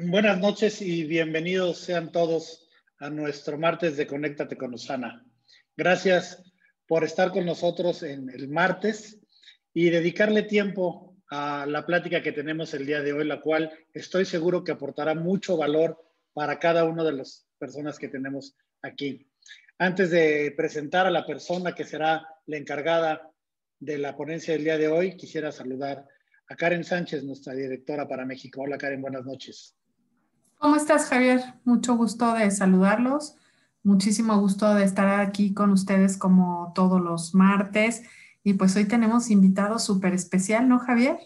Buenas noches y bienvenidos sean todos a nuestro martes de Conéctate con Usana. Gracias por estar con nosotros en el martes y dedicarle tiempo a la plática que tenemos el día de hoy, la cual estoy seguro que aportará mucho valor para cada una de las personas que tenemos aquí. Antes de presentar a la persona que será la encargada de la ponencia del día de hoy, quisiera saludar a Karen Sánchez, nuestra directora para México. Hola Karen, buenas noches. ¿Cómo estás Javier? Mucho gusto de saludarlos. Muchísimo gusto de estar aquí con ustedes como todos los martes. Y pues hoy tenemos invitado súper especial, ¿no, Javier?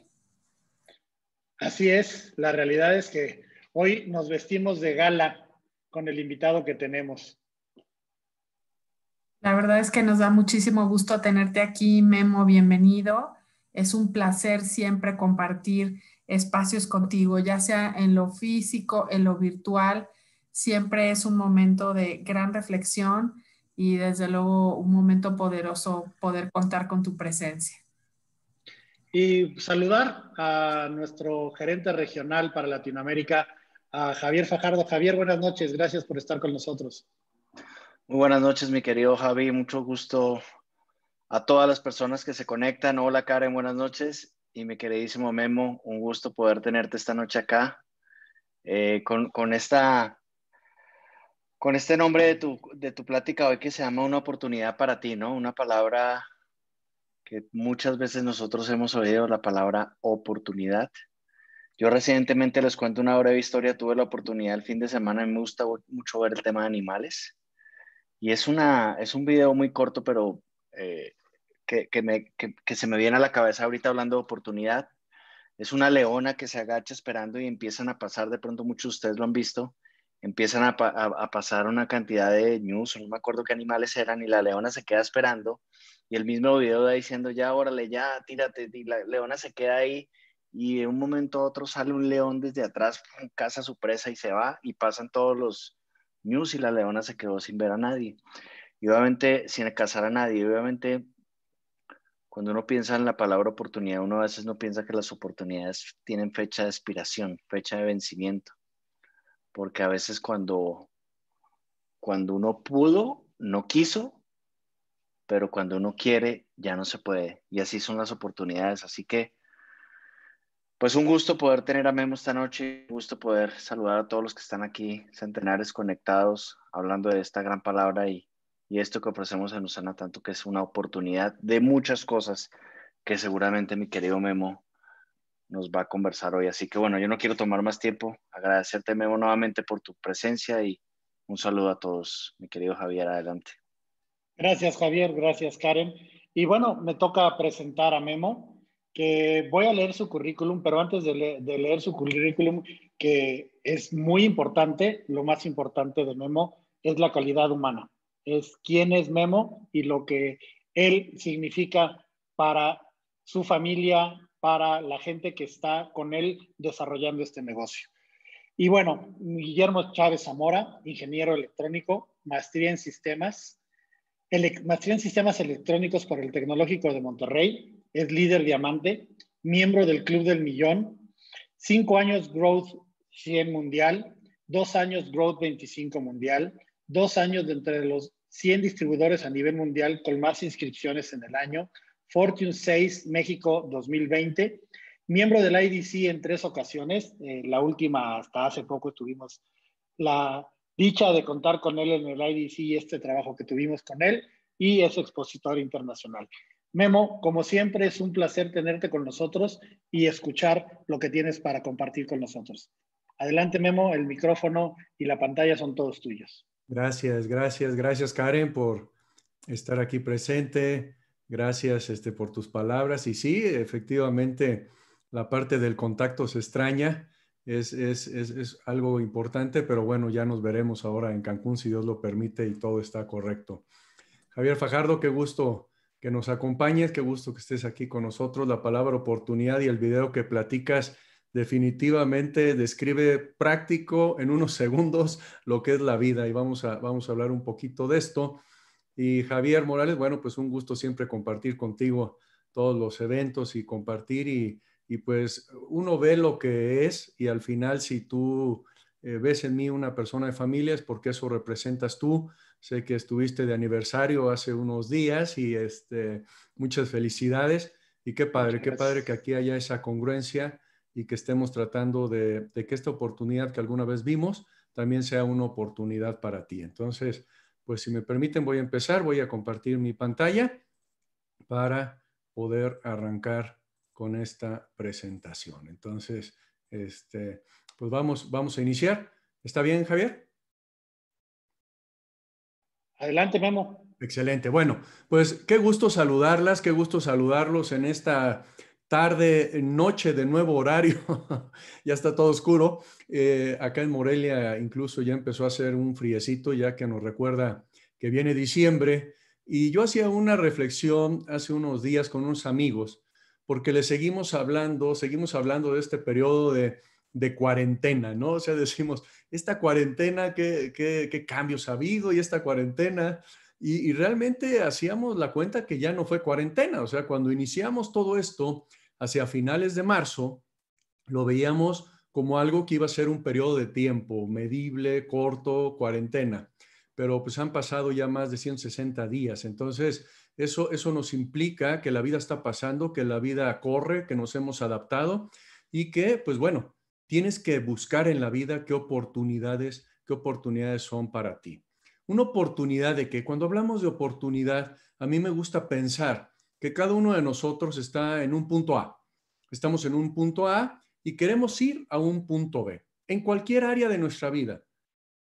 Así es, la realidad es que hoy nos vestimos de gala con el invitado que tenemos. La verdad es que nos da muchísimo gusto tenerte aquí, Memo, bienvenido. Es un placer siempre compartir espacios contigo, ya sea en lo físico, en lo virtual. Siempre es un momento de gran reflexión y desde luego un momento poderoso poder contar con tu presencia. Y saludar a nuestro gerente regional para Latinoamérica, a Javier Fajardo. Javier, buenas noches, gracias por estar con nosotros. Muy buenas noches, mi querido Javi, mucho gusto a todas las personas que se conectan. Hola Karen, buenas noches. Y mi queridísimo Memo, un gusto poder tenerte esta noche acá eh, con, con, esta, con este nombre de tu, de tu plática hoy que se llama una oportunidad para ti, ¿no? Una palabra que muchas veces nosotros hemos oído, la palabra oportunidad. Yo recientemente les cuento una breve historia, tuve la oportunidad el fin de semana, me gusta mucho ver el tema de animales. Y es, una, es un video muy corto, pero eh, que, me, que, se me viene a la cabeza ahorita hablando de oportunidad. Es una leona que se agacha esperando y empiezan a pasar, de pronto muchos de ustedes lo han visto, empiezan a, a, pasar una cantidad de news, no me acuerdo qué animales eran, y la leona se queda esperando, y el mismo video va diciendo, ya, órale, ya, tírate, y la leona se queda ahí, y de un momento a otro sale un león desde atrás, caza su presa y se va, y pasan todos los news, y la leona se quedó sin ver a nadie. Y obviamente sin cazar a nadie, obviamente cuando uno piensa en la palabra oportunidad, uno a veces no piensa que las oportunidades tienen fecha de expiración, fecha de vencimiento. Porque a veces cuando, cuando uno pudo, no quiso, pero cuando uno quiere, ya no se puede. Y así son las oportunidades. Así que, pues un gusto poder tener a Memo esta noche, un gusto poder saludar a todos los que están aquí, centenares conectados, hablando de esta gran palabra y y esto que ofrecemos en Usana tanto que es una oportunidad de muchas cosas que seguramente mi querido Memo nos va a conversar hoy. Así que bueno, yo no quiero tomar más tiempo. Agradecerte Memo nuevamente por tu presencia y un saludo a todos. Mi querido Javier, adelante. Gracias Javier, gracias Karen. Y bueno, me toca presentar a Memo, que voy a leer su currículum, pero antes de, de leer su currículum, que es muy importante, lo más importante de Memo es la calidad humana es quién es Memo y lo que él significa para su familia, para la gente que está con él desarrollando este negocio. Y bueno, Guillermo Chávez Zamora, ingeniero electrónico, maestría en sistemas, maestría en sistemas electrónicos por el Tecnológico de Monterrey, es líder diamante, miembro del Club del Millón, cinco años Growth 100 Mundial, dos años Growth 25 Mundial, dos años de entre los 100 distribuidores a nivel mundial con más inscripciones en el año, Fortune 6 México 2020, miembro del IDC en tres ocasiones, eh, la última hasta hace poco tuvimos la dicha de contar con él en el IDC y este trabajo que tuvimos con él, y es expositor internacional. Memo, como siempre, es un placer tenerte con nosotros y escuchar lo que tienes para compartir con nosotros. Adelante, Memo, el micrófono y la pantalla son todos tuyos. Gracias, gracias, gracias Karen por estar aquí presente. Gracias este, por tus palabras. Y sí, efectivamente, la parte del contacto se extraña. Es, es, es, es, algo importante, pero bueno, ya nos veremos ahora en Cancún si Dios lo permite y todo está correcto. Javier Fajardo, qué gusto que nos acompañes, qué gusto que estés aquí con nosotros. La palabra oportunidad y el video que platicas definitivamente describe práctico en unos segundos lo que es la vida y vamos a, vamos a hablar un poquito de esto. Y Javier Morales, bueno, pues un gusto siempre compartir contigo todos los eventos y compartir y y pues uno ve lo que es y al final si tú eh, ves en mí una persona de familia es porque eso representas tú. Sé que estuviste de aniversario hace unos días y este, muchas felicidades y qué padre, qué padre que aquí haya esa congruencia y que estemos tratando de, de que esta oportunidad que alguna vez vimos también sea una oportunidad para ti. Entonces, pues si me permiten, voy a empezar, voy a compartir mi pantalla para poder arrancar con esta presentación. Entonces, este, pues vamos, vamos a iniciar. ¿Está bien, Javier? Adelante, Memo. Excelente. Bueno, pues qué gusto saludarlas, qué gusto saludarlos en esta tarde, noche de nuevo horario. ya está todo oscuro. Eh, acá en Morelia incluso ya empezó a hacer un friecito, ya que nos recuerda que viene diciembre. Y yo hacía una reflexión hace unos días con unos amigos, porque le seguimos hablando, seguimos hablando de este periodo de, cuarentena, ¿no? O sea, decimos, esta cuarentena, ¿qué, qué, cambios ha habido? Y esta cuarentena, y, y, realmente hacíamos la cuenta que ya no fue cuarentena, o sea, cuando iniciamos todo esto hacia finales de marzo, lo veíamos como algo que iba a ser un periodo de tiempo medible, corto, cuarentena, pero pues han pasado ya más de 160 días, entonces eso, eso nos implica que la vida está pasando, que la vida corre, que nos hemos adaptado y que, pues bueno, tienes que buscar en la vida qué oportunidades, qué oportunidades son para ti. Una oportunidad de que cuando hablamos de oportunidad, a mí me gusta pensar que cada uno de nosotros está en un punto A. Estamos en un punto A y queremos ir a un punto B, en cualquier área de nuestra vida.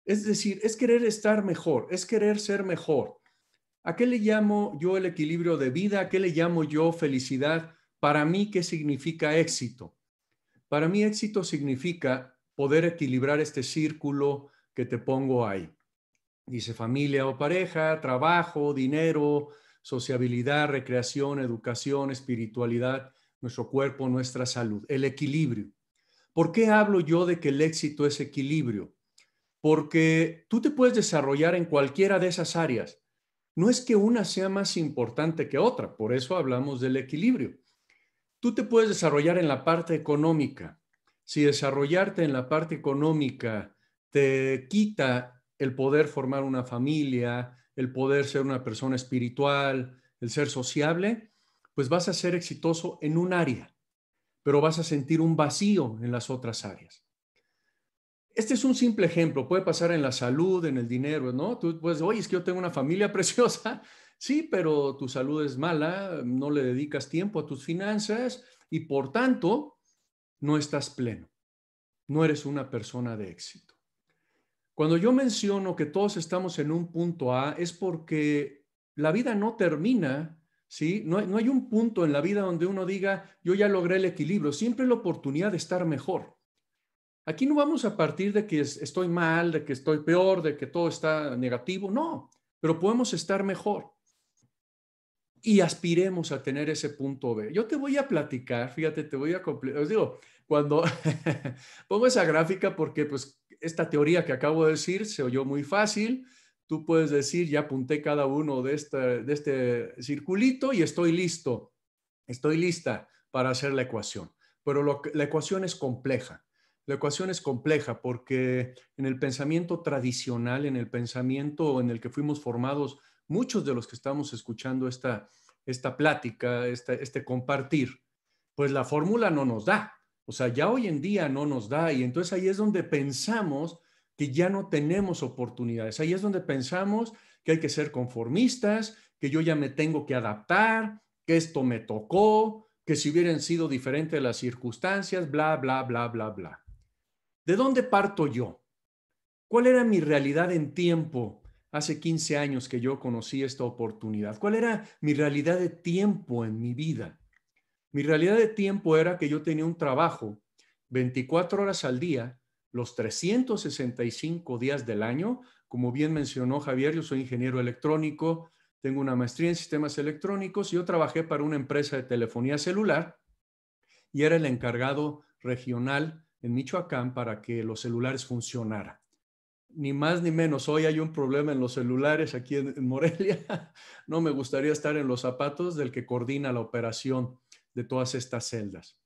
Es decir, es querer estar mejor, es querer ser mejor. ¿A qué le llamo yo el equilibrio de vida? ¿A qué le llamo yo felicidad? Para mí, ¿qué significa éxito? Para mí, éxito significa poder equilibrar este círculo que te pongo ahí. Dice familia o pareja, trabajo, dinero, sociabilidad, recreación, educación, espiritualidad nuestro cuerpo, nuestra salud, el equilibrio. ¿Por qué hablo yo de que el éxito es equilibrio? Porque tú te puedes desarrollar en cualquiera de esas áreas. No es que una sea más importante que otra, por eso hablamos del equilibrio. Tú te puedes desarrollar en la parte económica. Si desarrollarte en la parte económica te quita el poder formar una familia, el poder ser una persona espiritual, el ser sociable, pues vas a ser exitoso en un área, pero vas a sentir un vacío en las otras áreas. Este es un simple ejemplo, puede pasar en la salud, en el dinero, ¿no? Tú puedes, oye, es que yo tengo una familia preciosa, sí, pero tu salud es mala, no le dedicas tiempo a tus finanzas y por tanto no estás pleno, no eres una persona de éxito. Cuando yo menciono que todos estamos en un punto A es porque la vida no termina ¿sí? No, no hay un punto en la vida donde uno diga, yo ya logré el equilibrio, siempre la oportunidad de estar mejor. Aquí no vamos a partir de que estoy mal, de que estoy peor, de que todo está negativo, no, pero podemos estar mejor. Y aspiremos a tener ese punto B. Yo te voy a platicar, fíjate, te voy a os digo, cuando pongo esa gráfica porque pues esta teoría que acabo de decir se oyó muy fácil, tú puedes decir, ya apunté cada uno de este, de este circulito y estoy listo, estoy lista para hacer la ecuación. Pero la ecuación es compleja. La ecuación es compleja porque en el pensamiento tradicional, en el pensamiento en el que fuimos formados, muchos de los que estamos escuchando esta, esta plática, este, este compartir, pues la fórmula no nos da. O sea, ya hoy en día no nos da y entonces ahí es donde pensamos que ya no tenemos oportunidades. Ahí es donde pensamos que hay que ser conformistas, que yo ya me tengo que adaptar, que esto me tocó, que si hubieran sido diferentes las circunstancias, bla, bla, bla, bla, bla. ¿De dónde parto yo? ¿Cuál era mi realidad en tiempo hace 15 años que yo conocí esta oportunidad? ¿Cuál era mi realidad de tiempo en mi vida? Mi realidad de tiempo era que yo tenía un trabajo 24 horas al día los 365 días del año. Como bien mencionó Javier, yo soy ingeniero electrónico, tengo una maestría en sistemas electrónicos y yo trabajé para una empresa de telefonía celular y era el encargado regional en Michoacán para que los celulares funcionaran. Ni más ni menos, hoy hay un problema en los celulares aquí en, Morelia. No me gustaría estar en los zapatos del que coordina la operación de todas estas celdas.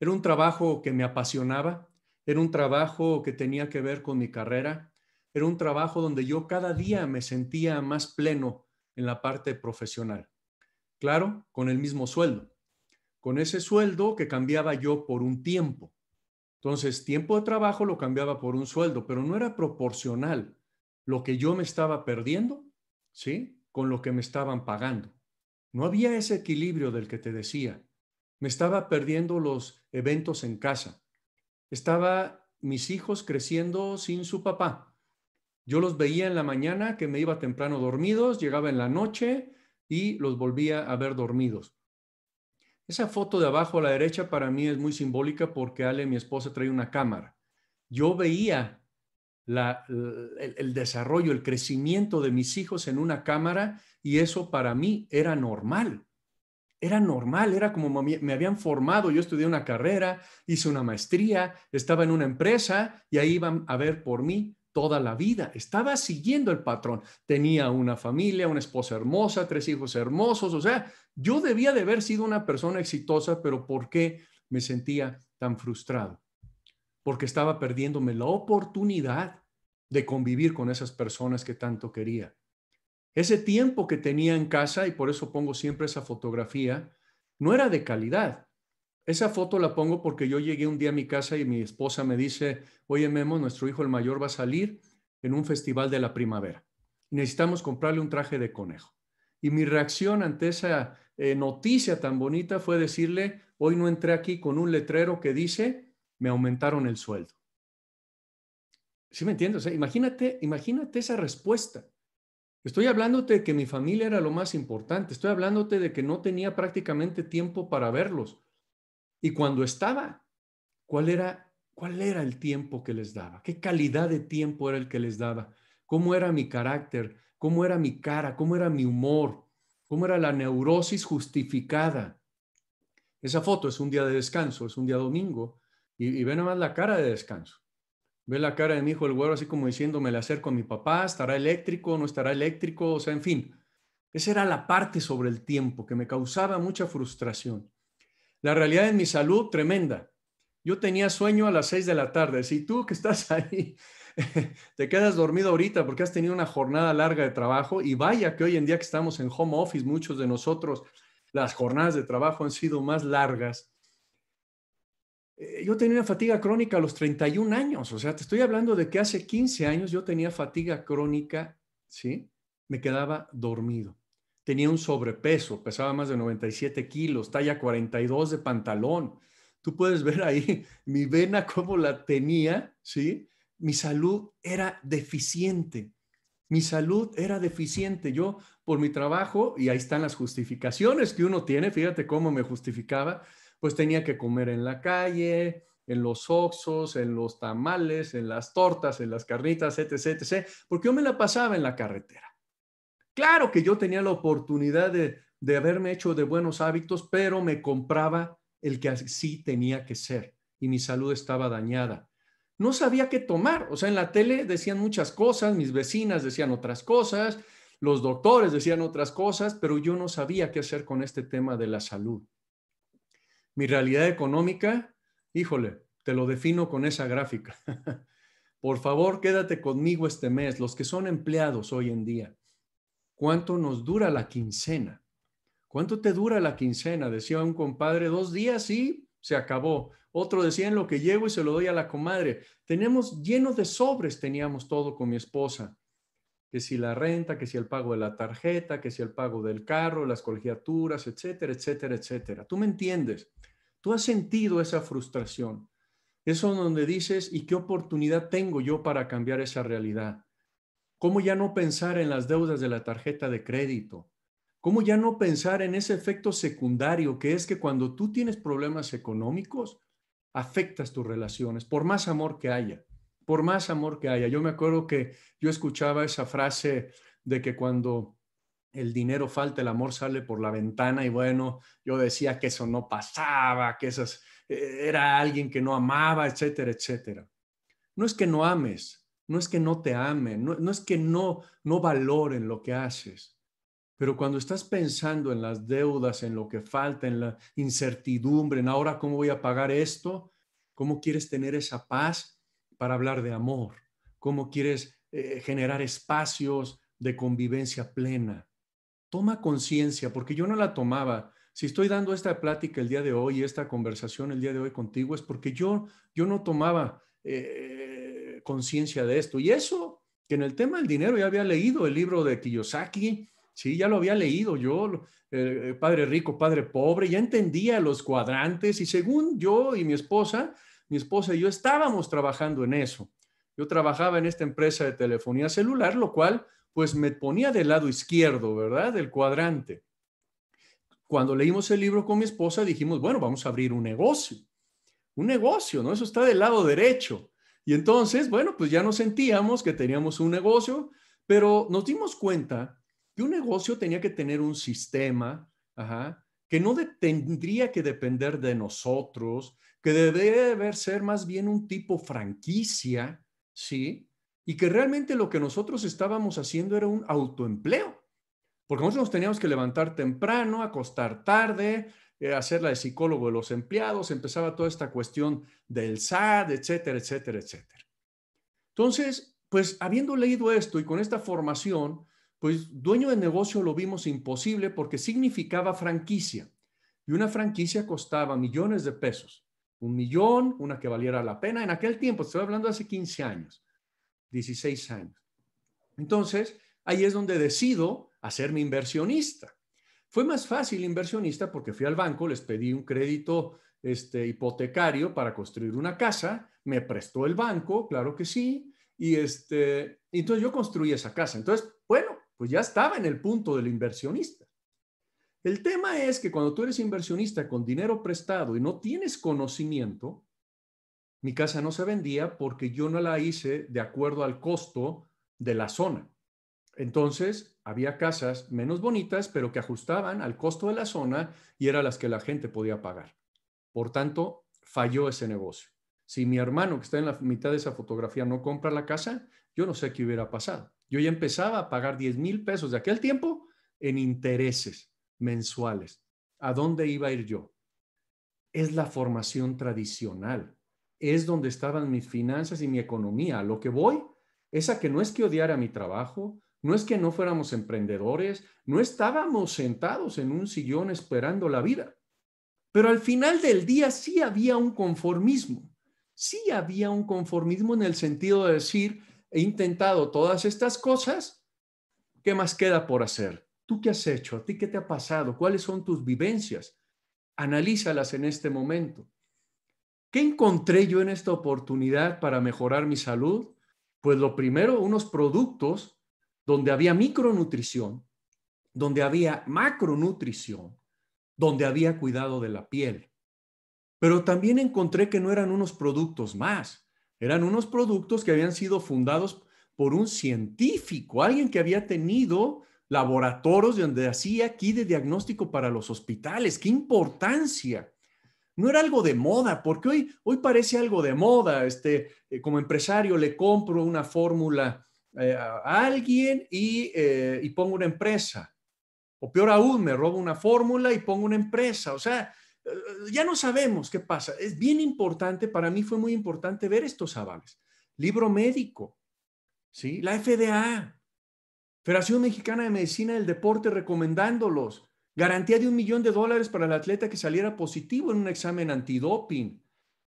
Era un trabajo que me apasionaba, era un trabajo que tenía que ver con mi carrera, era un trabajo donde yo cada día me sentía más pleno en la parte profesional. Claro, con el mismo sueldo. Con ese sueldo que cambiaba yo por un tiempo. Entonces, tiempo de trabajo lo cambiaba por un sueldo, pero no era proporcional lo que yo me estaba perdiendo, ¿sí? Con lo que me estaban pagando. No había ese equilibrio del que te decía. Me estaba perdiendo los eventos en casa. Estaba mis hijos creciendo sin su papá. Yo los veía en la mañana que me iba temprano dormidos, llegaba en la noche y los volvía a ver dormidos. Esa foto de abajo a la derecha para mí es muy simbólica porque Ale, mi esposa, trae una cámara. Yo veía el, desarrollo, el crecimiento de mis hijos en una cámara y eso para mí era normal. Era normal, era como me habían formado. Yo estudié una carrera, hice una maestría, estaba en una empresa y ahí iban a ver por mí toda la vida. Estaba siguiendo el patrón. Tenía una familia, una esposa hermosa, tres hijos hermosos. O sea, yo debía de haber sido una persona exitosa, pero ¿por qué me sentía tan frustrado? Porque estaba perdiéndome la oportunidad de convivir con esas personas que tanto quería. Ese tiempo que tenía en casa, y por eso pongo siempre esa fotografía, no era de calidad. Esa foto la pongo porque yo llegué un día a mi casa y mi esposa me dice, oye Memo, nuestro hijo el mayor va a salir en un festival de la primavera. Necesitamos comprarle un traje de conejo. Y mi reacción ante esa eh, noticia tan bonita fue decirle, hoy no entré aquí con un letrero que dice, me aumentaron el sueldo. ¿Sí me entiendes? imagínate, imagínate esa respuesta. Estoy hablándote de que mi familia era lo más importante. Estoy hablándote de que no tenía prácticamente tiempo para verlos. Y cuando estaba, ¿cuál era, cuál era el tiempo que les daba? ¿Qué calidad de tiempo era el que les daba? ¿Cómo era mi carácter? ¿Cómo era mi cara? ¿Cómo era mi humor? ¿Cómo era la neurosis justificada? Esa foto es un día de descanso, es un día domingo. Y, y ve nomás la cara de descanso. Ve la cara de mi hijo el güero así como diciendo, me le acerco a mi papá, estará eléctrico, no estará eléctrico, o sea, en fin. Esa era la parte sobre el tiempo que me causaba mucha frustración. La realidad en mi salud, tremenda. Yo tenía sueño a las seis de la tarde. Si tú que estás ahí te quedas dormido ahorita porque has tenido una jornada larga de trabajo y vaya que hoy en día que estamos en home office, muchos de nosotros, las jornadas de trabajo han sido más largas yo tenía fatiga crónica a los 31 años, o sea, te estoy hablando de que hace 15 años yo tenía fatiga crónica, ¿sí? Me quedaba dormido. Tenía un sobrepeso, pesaba más de 97 kilos, talla 42 de pantalón. Tú puedes ver ahí mi vena cómo la tenía, ¿sí? Mi salud era deficiente. Mi salud era deficiente. Yo, por mi trabajo, y ahí están las justificaciones que uno tiene, fíjate cómo me justificaba, pues tenía que comer en la calle, en los oxos, en los tamales, en las tortas, en las carnitas, etc., etc., porque yo me la pasaba en la carretera. Claro que yo tenía la oportunidad de, de haberme hecho de buenos hábitos, pero me compraba el que así tenía que ser y mi salud estaba dañada. No sabía qué tomar, o sea, en la tele decían muchas cosas, mis vecinas decían otras cosas, los doctores decían otras cosas, pero yo no sabía qué hacer con este tema de la salud. Mi realidad económica, híjole, te lo defino con esa gráfica. Por favor, quédate conmigo este mes, los que son empleados hoy en día. ¿Cuánto nos dura la quincena? ¿Cuánto te dura la quincena? Decía un compadre, dos días y se acabó. Otro decía en lo que llego y se lo doy a la comadre. Tenemos lleno de sobres, teníamos todo con mi esposa. Que si la renta, que si el pago de la tarjeta, que si el pago del carro, las colegiaturas, etcétera, etcétera, etcétera. Tú me entiendes. Tú has sentido esa frustración. Eso donde dices, ¿y qué oportunidad tengo yo para cambiar esa realidad? ¿Cómo ya no pensar en las deudas de la tarjeta de crédito? ¿Cómo ya no pensar en ese efecto secundario que es que cuando tú tienes problemas económicos, afectas tus relaciones, por más amor que haya, por más amor que haya. Yo me acuerdo que yo escuchaba esa frase de que cuando el dinero falta, el amor sale por la ventana y bueno, yo decía que eso no pasaba, que eso eh, era alguien que no amaba, etcétera, etcétera. No es que no ames, no es que no te amen, no, no es que no, no valoren lo que haces. Pero cuando estás pensando en las deudas, en lo que falta, en la incertidumbre, en ahora cómo voy a pagar esto, cómo quieres tener esa paz para hablar de amor, cómo quieres eh, generar espacios de convivencia plena. Toma conciencia, porque yo no la tomaba. Si estoy dando esta plática el día de hoy, esta conversación el día de hoy contigo, es porque yo, yo no tomaba eh, conciencia de esto. Y eso, que en el tema del dinero ya había leído el libro de Kiyosaki, Sí, ya lo había leído yo, eh, Padre Rico, Padre Pobre, ya entendía los cuadrantes y según yo y mi esposa, mi esposa y yo estábamos trabajando en eso. Yo trabajaba en esta empresa de telefonía celular, lo cual pues me ponía del lado izquierdo, ¿verdad? Del cuadrante. Cuando leímos el libro con mi esposa dijimos, bueno, vamos a abrir un negocio. Un negocio, ¿no? Eso está del lado derecho. Y entonces, bueno, pues ya nos sentíamos que teníamos un negocio, pero nos dimos cuenta que un negocio tenía que tener un sistema, que no tendría que depender de nosotros, que debe ser más bien un tipo franquicia, ¿sí? Y que realmente lo que nosotros estábamos haciendo era un autoempleo, porque nosotros nos teníamos que levantar temprano, acostar tarde, eh, hacer la de psicólogo de los empleados, empezaba toda esta cuestión del SAT, etcétera, etcétera, etcétera. Entonces, pues habiendo leído esto y con esta formación, pues dueño de negocio lo vimos imposible porque significaba franquicia. Y una franquicia costaba millones de pesos. Un millón, una que valiera la pena. En aquel tiempo, estoy hablando hace 15 años, 16 años. Entonces, ahí es donde decido hacerme inversionista. Fue más fácil inversionista porque fui al banco, les pedí un crédito este, hipotecario para construir una casa, me prestó el banco, claro que sí, y este, entonces yo construí esa casa. Entonces, bueno, pues ya estaba en el punto del inversionista. El tema es que cuando tú eres inversionista con dinero prestado y no tienes conocimiento, mi casa no se vendía porque yo no la hice de acuerdo al costo de la zona. Entonces, había casas menos bonitas, pero que ajustaban al costo de la zona y eran las que la gente podía pagar. Por tanto, falló ese negocio. Si mi hermano que está en la mitad de esa fotografía no compra la casa, yo no sé qué hubiera pasado. Yo ya empezaba a pagar 10 mil pesos de aquel tiempo en intereses mensuales. ¿A dónde iba a ir yo? Es la formación tradicional. Es donde estaban mis finanzas y mi economía. lo que voy es a que no es que odiara mi trabajo, no es que no fuéramos emprendedores, no estábamos sentados en un sillón esperando la vida. Pero al final del día sí había un conformismo. Sí había un conformismo en el sentido de decir, he intentado todas estas cosas, ¿qué más queda por hacer? ¿Tú qué has hecho? ¿A ti qué te ha pasado? ¿Cuáles son tus vivencias? Analízalas en este momento. ¿Qué encontré yo en esta oportunidad para mejorar mi salud? Pues lo primero, unos productos donde había micronutrición, donde había macronutrición, donde había cuidado de la piel. Pero también encontré que no eran unos productos más, eran unos productos que habían sido fundados por un científico, alguien que había tenido laboratorios donde hacía aquí de diagnóstico para los hospitales. ¡Qué importancia! No era algo de moda, porque hoy, hoy parece algo de moda. Este, eh, como empresario le compro una fórmula eh, a alguien y, eh, y pongo una empresa. O peor aún, me robo una fórmula y pongo una empresa. O sea, ya no sabemos qué pasa. Es bien importante, para mí fue muy importante ver estos avales. Libro médico, ¿sí? La FDA, Federación Mexicana de Medicina del Deporte recomendándolos. Garantía de un millón de dólares para el atleta que saliera positivo en un examen antidoping.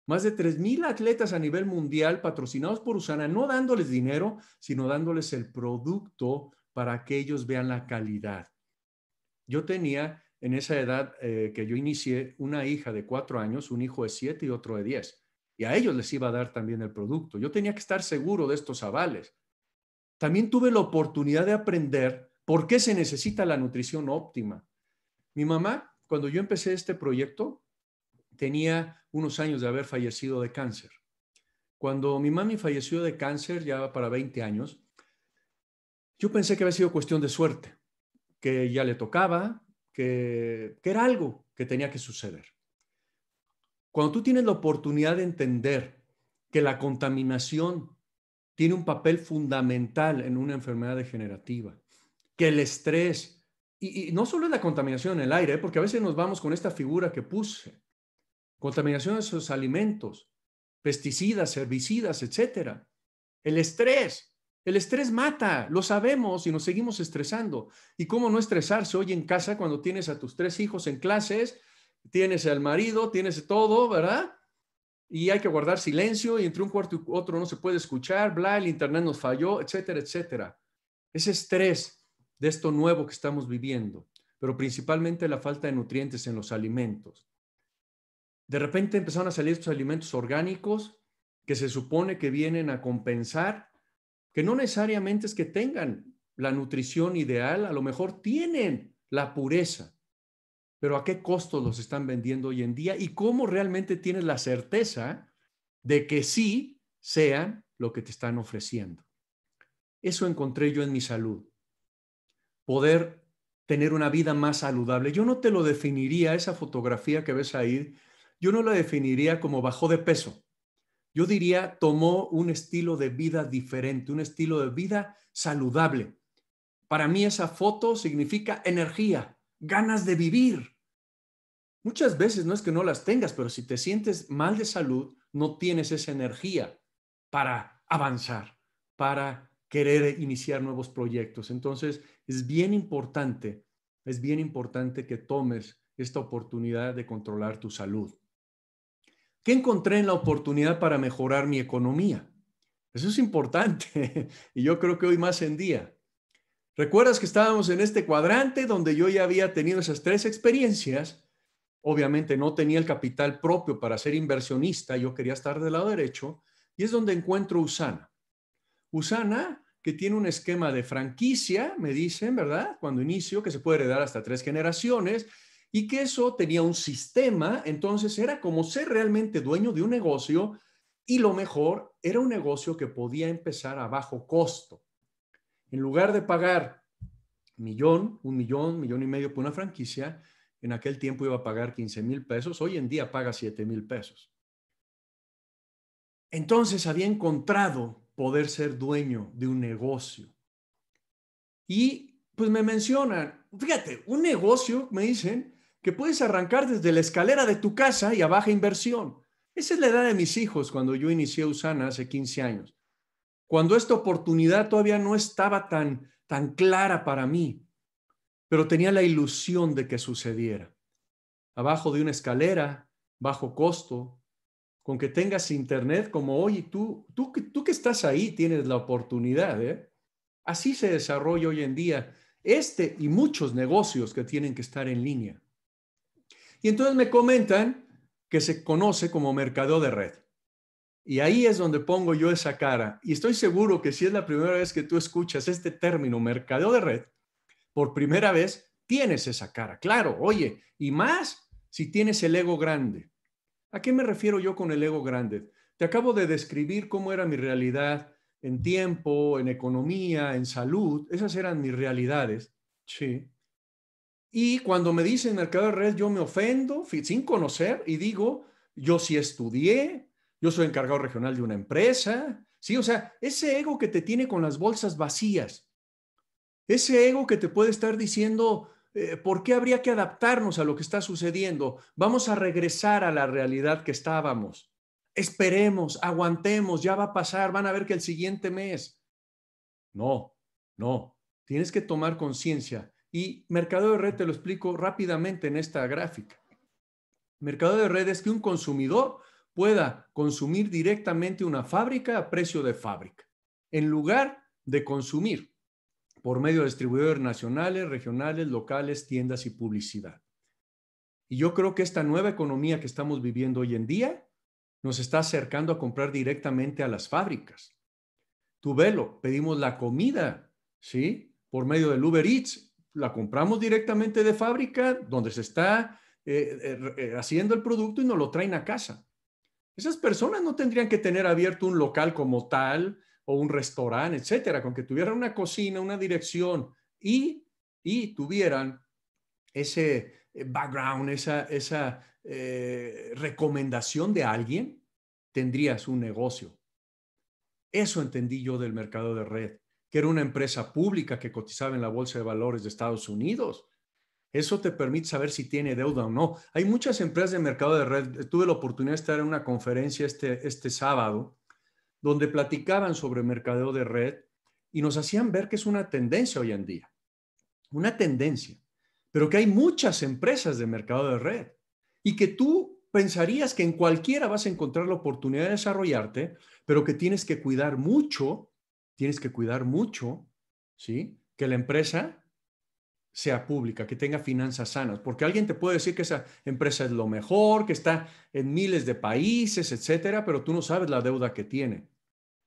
Más de 3.000 atletas a nivel mundial patrocinados por Usana, no dándoles dinero, sino dándoles el producto para que ellos vean la calidad. Yo tenía en esa edad eh, que yo inicié, una hija de cuatro años, un hijo de siete y otro de diez. Y a ellos les iba a dar también el producto. Yo tenía que estar seguro de estos avales. También tuve la oportunidad de aprender por qué se necesita la nutrición óptima. Mi mamá, cuando yo empecé este proyecto, tenía unos años de haber fallecido de cáncer. Cuando mi mami falleció de cáncer, ya para 20 años, yo pensé que había sido cuestión de suerte, que ya le tocaba, que, era algo que tenía que suceder. Cuando tú tienes la oportunidad de entender que la contaminación tiene un papel fundamental en una enfermedad degenerativa, que el estrés y, no solo es la contaminación en el aire, porque a veces nos vamos con esta figura que puse, contaminación de esos alimentos, pesticidas, herbicidas, etcétera. El estrés, el estrés mata, lo sabemos y nos seguimos estresando. ¿Y cómo no estresarse hoy en casa cuando tienes a tus tres hijos en clases, tienes al marido, tienes todo, ¿verdad? Y hay que guardar silencio y entre un cuarto y otro no se puede escuchar, bla, el internet nos falló, etcétera, etcétera. Ese estrés de esto nuevo que estamos viviendo, pero principalmente la falta de nutrientes en los alimentos. De repente empezaron a salir estos alimentos orgánicos que se supone que vienen a compensar, que no necesariamente es que tengan la nutrición ideal, a lo mejor tienen la pureza, pero ¿a qué costo los están vendiendo hoy en día? ¿Y cómo realmente tienes la certeza de que sí sean lo que te están ofreciendo? Eso encontré yo en mi salud poder tener una vida más saludable. Yo no te lo definiría, esa fotografía que ves ahí, yo no la definiría como bajó de peso. Yo diría tomó un estilo de vida diferente, un estilo de vida saludable. Para mí esa foto significa energía, ganas de vivir. Muchas veces no es que no las tengas, pero si te sientes mal de salud, no tienes esa energía para avanzar, para querer iniciar nuevos proyectos. Entonces, es bien importante, es bien importante que tomes esta oportunidad de controlar tu salud. ¿Qué encontré en la oportunidad para mejorar mi economía? Eso es importante y yo creo que hoy más en día. ¿Recuerdas que estábamos en este cuadrante donde yo ya había tenido esas tres experiencias? Obviamente no tenía el capital propio para ser inversionista, yo quería estar del lado derecho y es donde encuentro Usana. Usana, que tiene un esquema de franquicia, me dicen, ¿verdad? Cuando inicio, que se puede heredar hasta tres generaciones y que eso tenía un sistema, entonces era como ser realmente dueño de un negocio y lo mejor, era un negocio que podía empezar a bajo costo. En lugar de pagar millón, un millón, millón y medio por una franquicia, en aquel tiempo iba a pagar 15 mil pesos, hoy en día paga 7 mil pesos. Entonces había encontrado poder ser dueño de un negocio. Y pues me mencionan, fíjate, un negocio, me dicen, que puedes arrancar desde la escalera de tu casa y a baja inversión. Esa es la edad de mis hijos cuando yo inicié Usana hace 15 años. Cuando esta oportunidad todavía no estaba tan, tan clara para mí, pero tenía la ilusión de que sucediera. Abajo de una escalera, bajo costo, con que tengas internet como hoy, tú, tú, tú que estás ahí tienes la oportunidad. ¿eh? Así se desarrolla hoy en día este y muchos negocios que tienen que estar en línea. Y entonces me comentan que se conoce como mercado de red. Y ahí es donde pongo yo esa cara. Y estoy seguro que si es la primera vez que tú escuchas este término mercado de red, por primera vez tienes esa cara. Claro, oye, y más si tienes el ego grande. ¿A qué me refiero yo con el ego grande? Te acabo de describir cómo era mi realidad en tiempo, en economía, en salud. Esas eran mis realidades. Sí. Y cuando me dicen mercado de red, yo me ofendo sin conocer y digo, yo sí estudié, yo soy encargado regional de una empresa. Sí, o sea, ese ego que te tiene con las bolsas vacías, ese ego que te puede estar diciendo, eh, ¿por qué habría que adaptarnos a lo que está sucediendo? Vamos a regresar a la realidad que estábamos. Esperemos, aguantemos, ya va a pasar, van a ver que el siguiente mes. No, no, tienes que tomar conciencia. Y mercado de red te lo explico rápidamente en esta gráfica. Mercado de red es que un consumidor pueda consumir directamente una fábrica a precio de fábrica, en lugar de consumir por medio de distribuidores nacionales, regionales, locales, tiendas y publicidad. Y yo creo que esta nueva economía que estamos viviendo hoy en día nos está acercando a comprar directamente a las fábricas. Tu velo, pedimos la comida, ¿sí? Por medio del Uber Eats, la compramos directamente de fábrica, donde se está eh, eh, eh, haciendo el producto y nos lo traen a casa. Esas personas no tendrían que tener abierto un local como tal, o un restaurante, etcétera, con que tuvieran una cocina, una dirección y, y tuvieran ese eh, background, esa, esa eh, recomendación de alguien, tendrías un negocio. Eso entendí yo del mercado de red, que era una empresa pública que cotizaba en la Bolsa de Valores de Estados Unidos. Eso te permite saber si tiene deuda o no. Hay muchas empresas de mercado de red. Tuve la oportunidad de estar en una conferencia este, este sábado donde platicaban sobre mercadeo de red y nos hacían ver que es una tendencia hoy en día. Una tendencia. Pero que hay muchas empresas de mercado de red y que tú pensarías que en cualquiera vas a encontrar la oportunidad de desarrollarte, pero que tienes que cuidar mucho, tienes que cuidar mucho, ¿sí? Que la empresa sea pública, que tenga finanzas sanas, porque alguien te puede decir que esa empresa es lo mejor, que está en miles de países, etcétera, pero tú no sabes la deuda que tiene.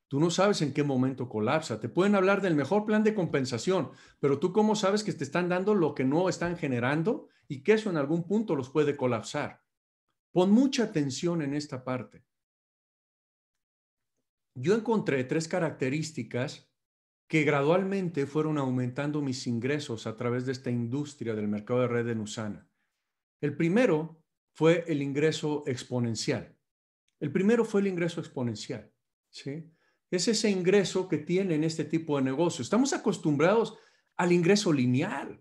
Tú no sabes en qué momento colapsa. Te pueden hablar del mejor plan de compensación, pero tú cómo sabes que te están dando lo que no están generando y que eso en algún punto los puede colapsar. Pon mucha atención en esta parte. Yo encontré tres características que gradualmente fueron aumentando mis ingresos a través de esta industria del mercado de red en Usana. El primero fue el ingreso exponencial. El primero fue el ingreso exponencial. ¿sí? Es ese ingreso que tienen este tipo de negocio. Estamos acostumbrados al ingreso lineal.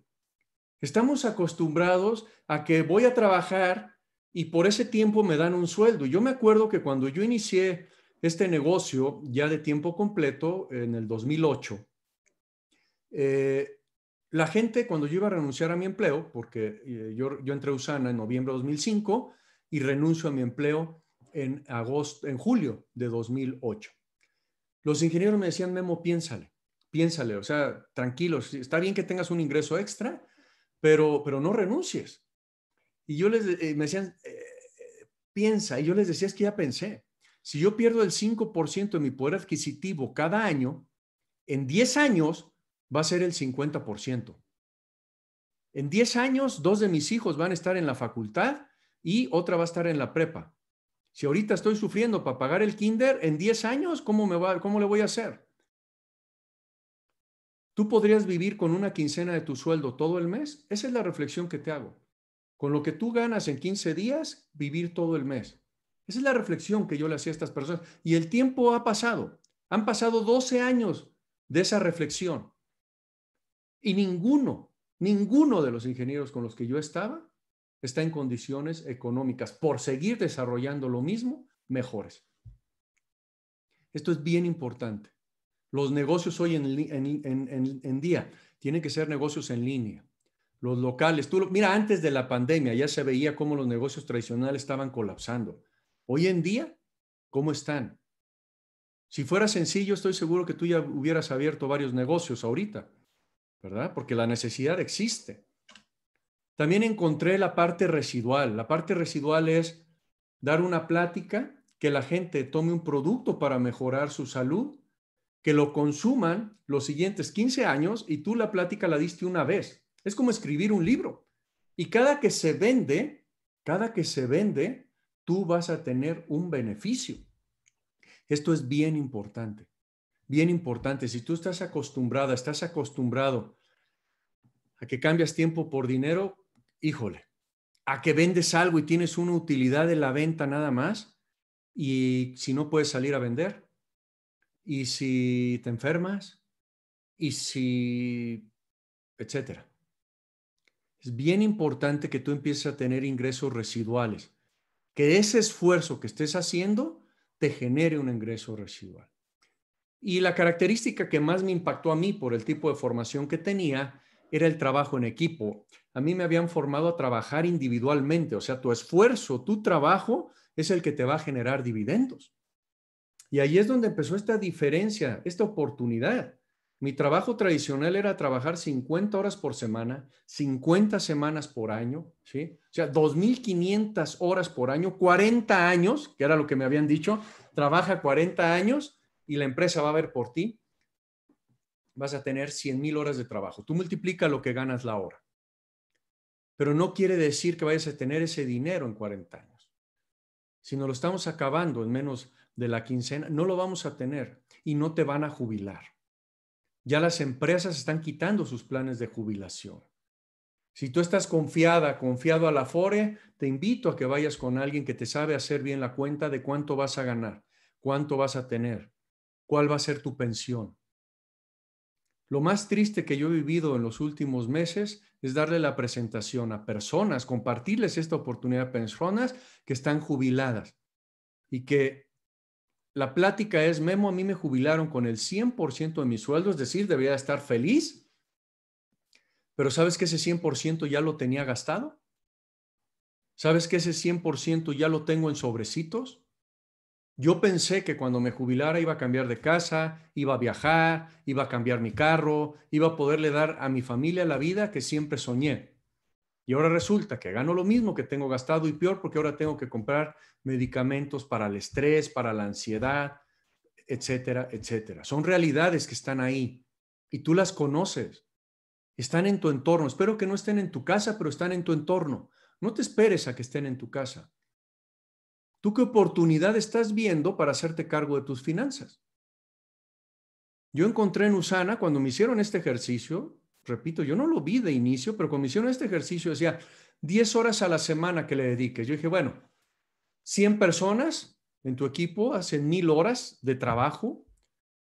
Estamos acostumbrados a que voy a trabajar y por ese tiempo me dan un sueldo. Yo me acuerdo que cuando yo inicié este negocio ya de tiempo completo en el 2008. Eh, la gente, cuando yo iba a renunciar a mi empleo, porque eh, yo, yo entré a Usana en noviembre de 2005 y renuncio a mi empleo en agosto, en julio de 2008. Los ingenieros me decían, Memo, piénsale, piénsale, o sea, tranquilos, está bien que tengas un ingreso extra, pero, pero no renuncies. Y yo les, eh, me decían, piensa, y yo les decía, es que ya pensé, si yo pierdo el 5% de mi poder adquisitivo cada año, en 10 años va a ser el 50%. En 10 años, dos de mis hijos van a estar en la facultad y otra va a estar en la prepa. Si ahorita estoy sufriendo para pagar el kinder, en 10 años, ¿cómo, me va, cómo le voy a hacer? ¿Tú podrías vivir con una quincena de tu sueldo todo el mes? Esa es la reflexión que te hago. Con lo que tú ganas en 15 días, vivir todo el mes. Esa es la reflexión que yo le hacía a estas personas. Y el tiempo ha pasado. Han pasado 12 años de esa reflexión. Y ninguno, ninguno de los ingenieros con los que yo estaba está en condiciones económicas por seguir desarrollando lo mismo mejores. Esto es bien importante. Los negocios hoy en, día tienen que ser negocios en línea. Los locales, tú, mira, antes de la pandemia ya se veía cómo los negocios tradicionales estaban colapsando. Hoy en día, ¿cómo están? Si fuera sencillo, estoy seguro que tú ya hubieras abierto varios negocios ahorita, ¿verdad? Porque la necesidad existe. También encontré la parte residual. La parte residual es dar una plática, que la gente tome un producto para mejorar su salud, que lo consuman los siguientes 15 años y tú la plática la diste una vez. Es como escribir un libro. Y cada que se vende, cada que se vende, tú vas a tener un beneficio. Esto es bien importante, bien importante. Si tú estás acostumbrada, estás acostumbrado a que cambias tiempo por dinero, híjole, a que vendes algo y tienes una utilidad de la venta nada más, y si no puedes salir a vender, y si te enfermas, y si, etcétera. Es bien importante que tú empieces a tener ingresos residuales que ese esfuerzo que estés haciendo te genere un ingreso residual. Y la característica que más me impactó a mí por el tipo de formación que tenía era el trabajo en equipo. A mí me habían formado a trabajar individualmente, o sea, tu esfuerzo, tu trabajo es el que te va a generar dividendos. Y ahí es donde empezó esta diferencia, esta oportunidad. Mi trabajo tradicional era trabajar 50 horas por semana, 50 semanas por año, ¿sí? O sea, 2.500 horas por año, 40 años, que era lo que me habían dicho, trabaja 40 años y la empresa va a ver por ti, vas a tener 100.000 horas de trabajo. Tú multiplica lo que ganas la hora. Pero no quiere decir que vayas a tener ese dinero en 40 años. Si no lo estamos acabando en menos de la quincena, no lo vamos a tener y no te van a jubilar. Ya las empresas están quitando sus planes de jubilación. Si tú estás confiada, confiado a la FORE, te invito a que vayas con alguien que te sabe hacer bien la cuenta de cuánto vas a ganar, cuánto vas a tener, cuál va a ser tu pensión. Lo más triste que yo he vivido en los últimos meses es darle la presentación a personas, compartirles esta oportunidad a personas que están jubiladas y que la plática es, Memo, a mí me jubilaron con el 100% de mi sueldo, es decir, debería estar feliz, pero ¿sabes que ese 100% ya lo tenía gastado? ¿Sabes que ese 100% ya lo tengo en sobrecitos? Yo pensé que cuando me jubilara iba a cambiar de casa, iba a viajar, iba a cambiar mi carro, iba a poderle dar a mi familia la vida que siempre soñé. Y ahora resulta que gano lo mismo que tengo gastado y peor porque ahora tengo que comprar medicamentos para el estrés, para la ansiedad, etcétera, etcétera. Son realidades que están ahí y tú las conoces. Están en tu entorno. Espero que no estén en tu casa, pero están en tu entorno. No te esperes a que estén en tu casa. ¿Tú qué oportunidad estás viendo para hacerte cargo de tus finanzas? Yo encontré en Usana, cuando me hicieron este ejercicio, repito, yo no lo vi de inicio, pero cuando hicieron este ejercicio decía 10 horas a la semana que le dediques. Yo dije, bueno, 100 personas en tu equipo hacen mil horas de trabajo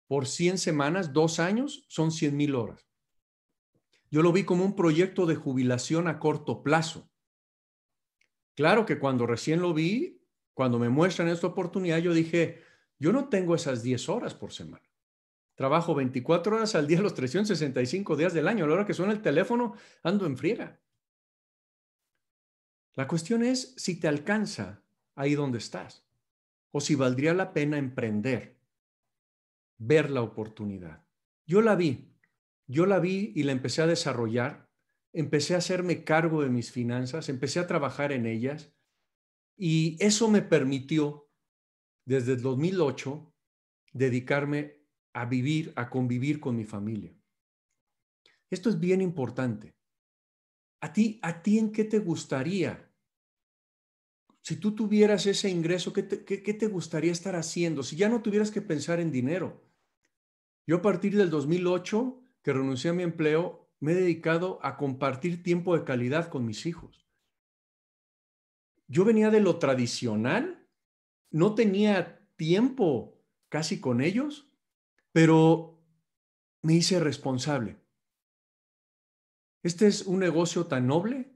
por 100 semanas, dos años, son 100 mil horas. Yo lo vi como un proyecto de jubilación a corto plazo. Claro que cuando recién lo vi, cuando me muestran esta oportunidad, yo dije, yo no tengo esas 10 horas por semana. Trabajo 24 horas al día, los 365 días del año. A la hora que suena el teléfono, ando en friega. La cuestión es si te alcanza ahí donde estás o si valdría la pena emprender, ver la oportunidad. Yo la vi, yo la vi y la empecé a desarrollar, empecé a hacerme cargo de mis finanzas, empecé a trabajar en ellas y eso me permitió, desde el 2008, dedicarme a vivir, a convivir con mi familia. Esto es bien importante. ¿A ti, a ti en qué te gustaría? Si tú tuvieras ese ingreso, ¿qué te, qué te gustaría estar haciendo? Si ya no tuvieras que pensar en dinero. Yo a partir del 2008, que renuncié a mi empleo, me he dedicado a compartir tiempo de calidad con mis hijos yo venía de lo tradicional, no tenía tiempo casi con ellos, pero me hice responsable. Este es un negocio tan noble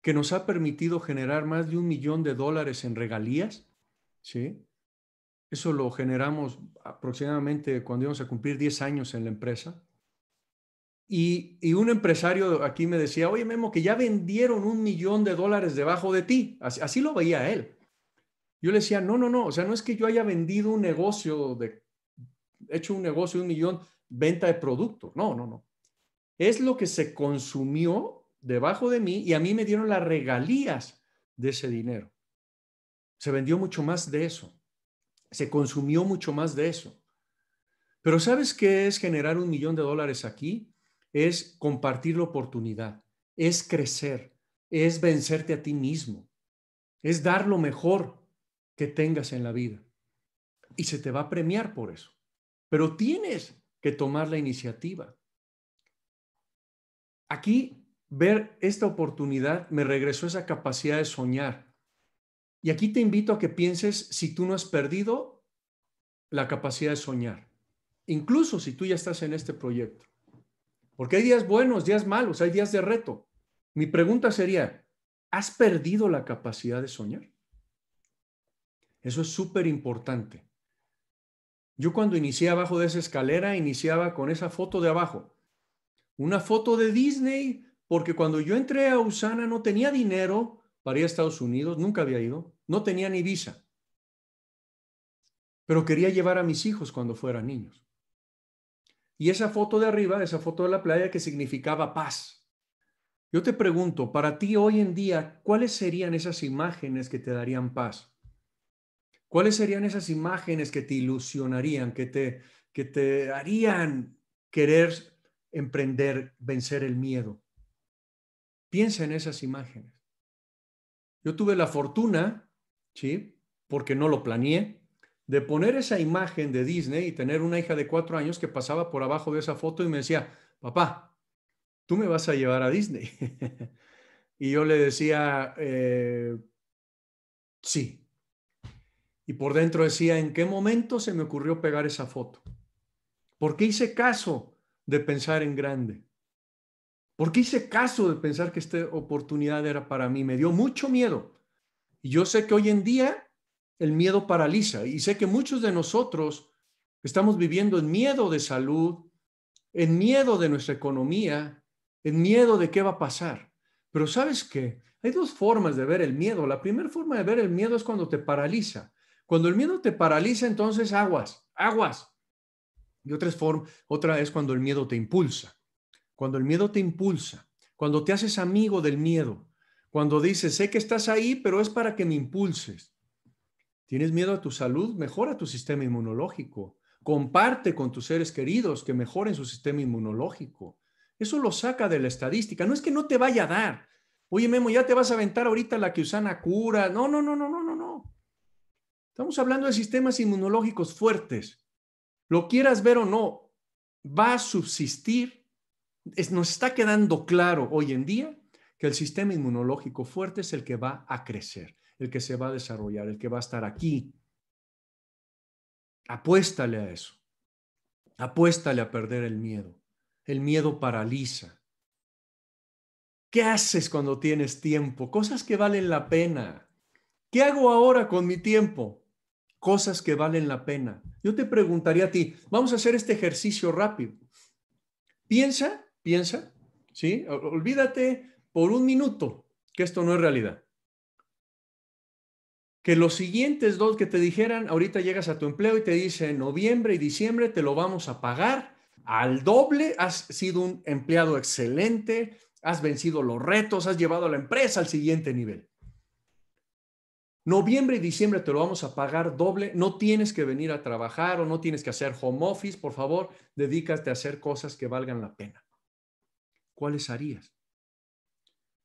que nos ha permitido generar más de un millón de dólares en regalías, ¿sí? Eso lo generamos aproximadamente cuando íbamos a cumplir 10 años en la empresa. Y, un empresario aquí me decía, oye Memo, que ya vendieron un millón de dólares debajo de ti. Así, lo veía él. Yo le decía, no, no, no, o sea, no es que yo haya vendido un negocio, de, hecho un negocio un millón, venta de producto. No, no, no. Es lo que se consumió debajo de mí y a mí me dieron las regalías de ese dinero. Se vendió mucho más de eso. Se consumió mucho más de eso. Pero ¿sabes qué es generar un millón de dólares aquí? es compartir la oportunidad, es crecer, es vencerte a ti mismo, es dar lo mejor que tengas en la vida. Y se te va a premiar por eso. Pero tienes que tomar la iniciativa. Aquí, ver esta oportunidad me regresó esa capacidad de soñar. Y aquí te invito a que pienses si tú no has perdido la capacidad de soñar, incluso si tú ya estás en este proyecto. Porque hay días buenos, días malos, hay días de reto. Mi pregunta sería, ¿has perdido la capacidad de soñar? Eso es súper importante. Yo cuando inicié abajo de esa escalera, iniciaba con esa foto de abajo. Una foto de Disney, porque cuando yo entré a Usana no tenía dinero para ir a Estados Unidos, nunca había ido, no tenía ni visa. Pero quería llevar a mis hijos cuando fueran niños. Y esa foto de arriba, esa foto de la playa que significaba paz. Yo te pregunto, para ti hoy en día, ¿cuáles serían esas imágenes que te darían paz? ¿Cuáles serían esas imágenes que te ilusionarían, que te, que te harían querer emprender, vencer el miedo? Piensa en esas imágenes. Yo tuve la fortuna, ¿sí? Porque no lo planeé, de poner esa imagen de Disney y tener una hija de cuatro años que pasaba por abajo de esa foto y me decía, papá, tú me vas a llevar a Disney. y yo le decía, eh, sí. Y por dentro decía, ¿en qué momento se me ocurrió pegar esa foto? ¿Por qué hice caso de pensar en grande. ¿Por qué hice caso de pensar que esta oportunidad era para mí? Me dio mucho miedo. Y yo sé que hoy en día el miedo paraliza y sé que muchos de nosotros estamos viviendo en miedo de salud, en miedo de nuestra economía, en miedo de qué va a pasar. Pero sabes qué? Hay dos formas de ver el miedo. La primera forma de ver el miedo es cuando te paraliza. Cuando el miedo te paraliza, entonces aguas, aguas. Y otra, forma, otra es cuando el miedo te impulsa. Cuando el miedo te impulsa, cuando te haces amigo del miedo, cuando dices, sé que estás ahí, pero es para que me impulses. ¿Tienes miedo a tu salud? Mejora tu sistema inmunológico. Comparte con tus seres queridos que mejoren su sistema inmunológico. Eso lo saca de la estadística. No es que no te vaya a dar. Oye, Memo, ya te vas a aventar ahorita la que cura. No, no, no, no, no. Estamos hablando de sistemas inmunológicos fuertes. Lo quieras ver o no, va a subsistir. nos está quedando claro hoy en día que el sistema inmunológico fuerte es el que va a crecer, el que se va a desarrollar, el que va a estar aquí. Apuéstale a eso. Apuéstale a perder el miedo. El miedo paraliza. ¿Qué haces cuando tienes tiempo? Cosas que valen la pena. ¿Qué hago ahora con mi tiempo? Cosas que valen la pena. Yo te preguntaría a ti, vamos a hacer este ejercicio rápido. Piensa, piensa, ¿sí? Olvídate por un minuto que esto no es realidad. Que los siguientes dos que te dijeran, ahorita llegas a tu empleo y te dicen, noviembre y diciembre te lo vamos a pagar al doble, has sido un empleado excelente, has vencido los retos, has llevado a la empresa al siguiente nivel. Noviembre y diciembre te lo vamos a pagar doble, no tienes que venir a trabajar o no tienes que hacer home office, por favor, dedícate a hacer cosas que valgan la pena. ¿Cuáles harías?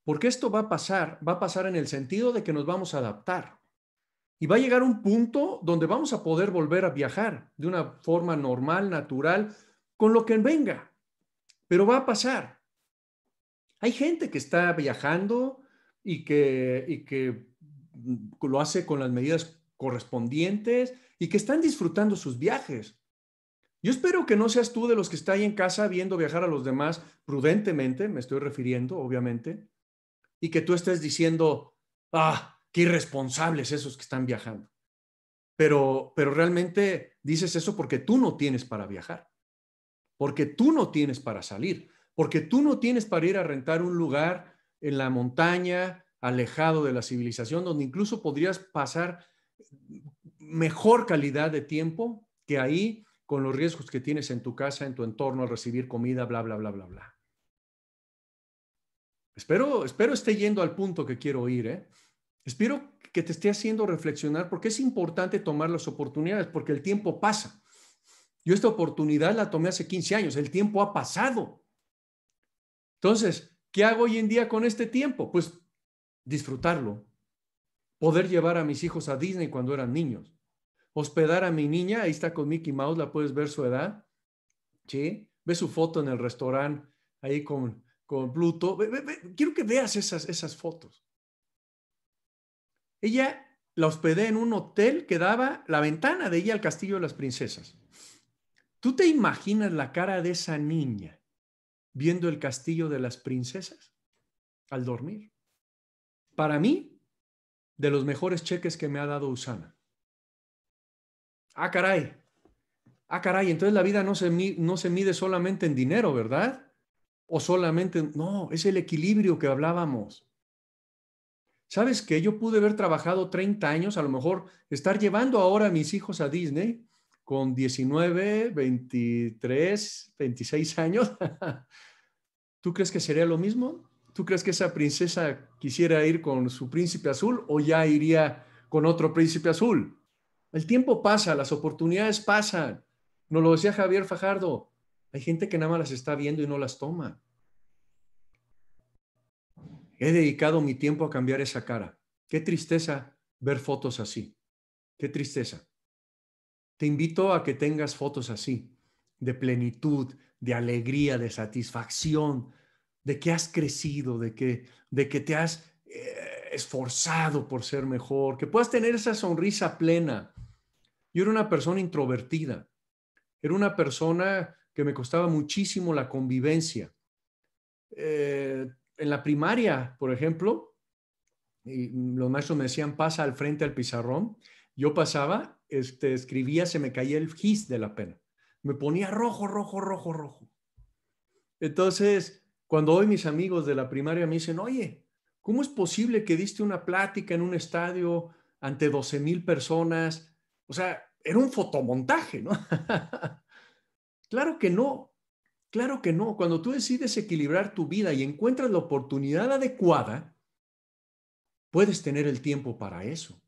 Porque esto va a pasar, va a pasar en el sentido de que nos vamos a adaptar. Y va a llegar un punto donde vamos a poder volver a viajar de una forma normal, natural, con lo que venga. Pero va a pasar. Hay gente que está viajando y que, y que lo hace con las medidas correspondientes y que están disfrutando sus viajes. Yo espero que no seas tú de los que está ahí en casa viendo viajar a los demás prudentemente, me estoy refiriendo, obviamente, y que tú estés diciendo, ah, qué irresponsables esos que están viajando. Pero, pero realmente dices eso porque tú no tienes para viajar, porque tú no tienes para salir, porque tú no tienes para ir a rentar un lugar en la montaña, alejado de la civilización, donde incluso podrías pasar mejor calidad de tiempo que ahí con los riesgos que tienes en tu casa, en tu entorno, al recibir comida, bla, bla, bla, bla, bla. Espero, espero esté yendo al punto que quiero ir. ¿eh? Espero que te esté haciendo reflexionar porque es importante tomar las oportunidades, porque el tiempo pasa. Yo esta oportunidad la tomé hace 15 años, el tiempo ha pasado. Entonces, ¿qué hago hoy en día con este tiempo? Pues disfrutarlo. Poder llevar a mis hijos a Disney cuando eran niños. Hospedar a mi niña, ahí está con Mickey Mouse, la puedes ver su edad. ¿Sí? Ve su foto en el restaurante ahí con, con Pluto. Quiero que veas esas, esas fotos. Ella la hospedé en un hotel que daba la ventana de ella al Castillo de las Princesas. ¿Tú te imaginas la cara de esa niña viendo el castillo de las princesas al dormir. Para mí, de los mejores cheques que me ha dado Usana. Ah, caray. Ah, caray. Entonces la vida no se, no se mide solamente en dinero, ¿verdad? O solamente, no, es el equilibrio que hablábamos. ¿Sabes que yo pude haber trabajado 30 años, a lo mejor estar llevando ahora a mis hijos a Disney con 19, 23, 26 años? ¿Tú crees que sería lo mismo? ¿Tú crees que esa princesa quisiera ir con su príncipe azul o ya iría con otro príncipe azul? El tiempo pasa, las oportunidades pasan. Nos lo decía Javier Fajardo. Hay gente que nada más las está viendo y no las toma. He dedicado mi tiempo a cambiar esa cara. Qué tristeza ver fotos así. Qué tristeza. Te invito a que tengas fotos así, de plenitud, de alegría, de satisfacción, de que has crecido, de que, de que te has eh, esforzado por ser mejor, que puedas tener esa sonrisa plena. Yo era una persona introvertida, era una persona que me costaba muchísimo la convivencia. Eh, en la primaria, por ejemplo, y los maestros me decían, pasa al frente al pizarrón. Yo pasaba, este, escribía, se me caía el gis de la pena. Me ponía rojo, rojo, rojo, rojo. Entonces, cuando hoy mis amigos de la primaria me dicen, oye, ¿cómo es posible que diste una plática en un estadio ante 12 mil personas? O sea, era un fotomontaje, ¿no? claro que no, claro que no. Cuando tú decides equilibrar tu vida y encuentras la oportunidad adecuada, puedes tener el tiempo para eso.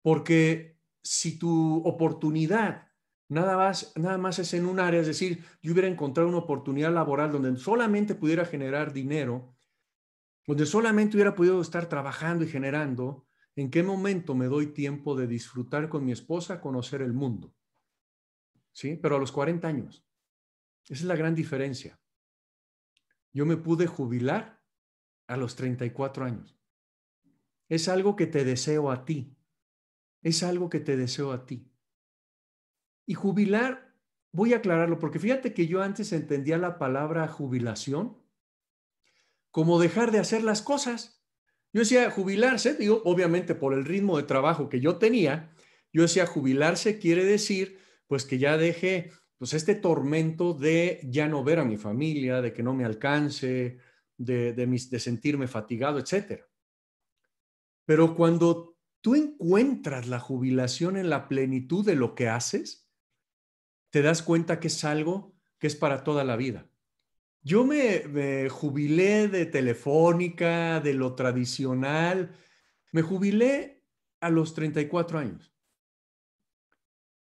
Porque si tu oportunidad nada más, nada más es en un área, es decir, yo hubiera encontrado una oportunidad laboral donde solamente pudiera generar dinero, donde solamente hubiera podido estar trabajando y generando, ¿en qué momento me doy tiempo de disfrutar con mi esposa, conocer el mundo? ¿Sí? Pero a los 40 años. Esa es la gran diferencia. Yo me pude jubilar a los 34 años. Es algo que te deseo a ti. Es algo que te deseo a ti. Y jubilar, voy a aclararlo, porque fíjate que yo antes entendía la palabra jubilación como dejar de hacer las cosas. Yo decía jubilarse, digo, obviamente por el ritmo de trabajo que yo tenía, yo decía jubilarse quiere decir pues que ya deje pues este tormento de ya no ver a mi familia, de que no me alcance, de, de, de sentirme fatigado, etcétera. Pero cuando tú encuentras la jubilación en la plenitud de lo que haces, te das cuenta que es algo que es para toda la vida. Yo me, jubilé de telefónica, de lo tradicional. Me jubilé a los 34 años.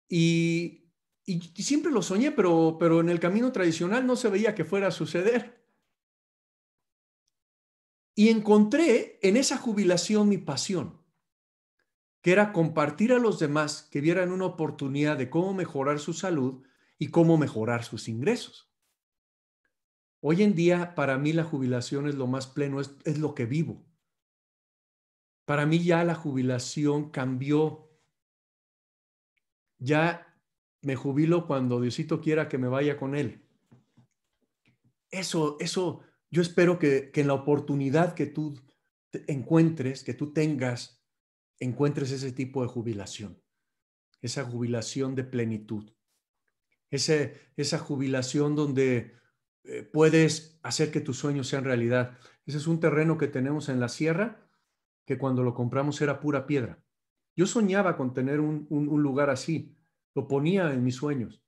Y, y, siempre lo soñé, pero, pero en el camino tradicional no se veía que fuera a suceder. Y encontré en esa jubilación mi pasión, que era compartir a los demás que vieran una oportunidad de cómo mejorar su salud y cómo mejorar sus ingresos. Hoy en día, para mí la jubilación es lo más pleno, es, es lo que vivo. Para mí ya la jubilación cambió. Ya me jubilo cuando Diosito quiera que me vaya con él. Eso, eso, yo espero que, en la oportunidad que tú encuentres, que tú tengas, encuentres ese tipo de jubilación, esa jubilación de plenitud, ese, esa jubilación donde eh, puedes hacer que tus sueños sean realidad. Ese es un terreno que tenemos en la sierra que cuando lo compramos era pura piedra. Yo soñaba con tener un lugar así, lo ponía en mis sueños.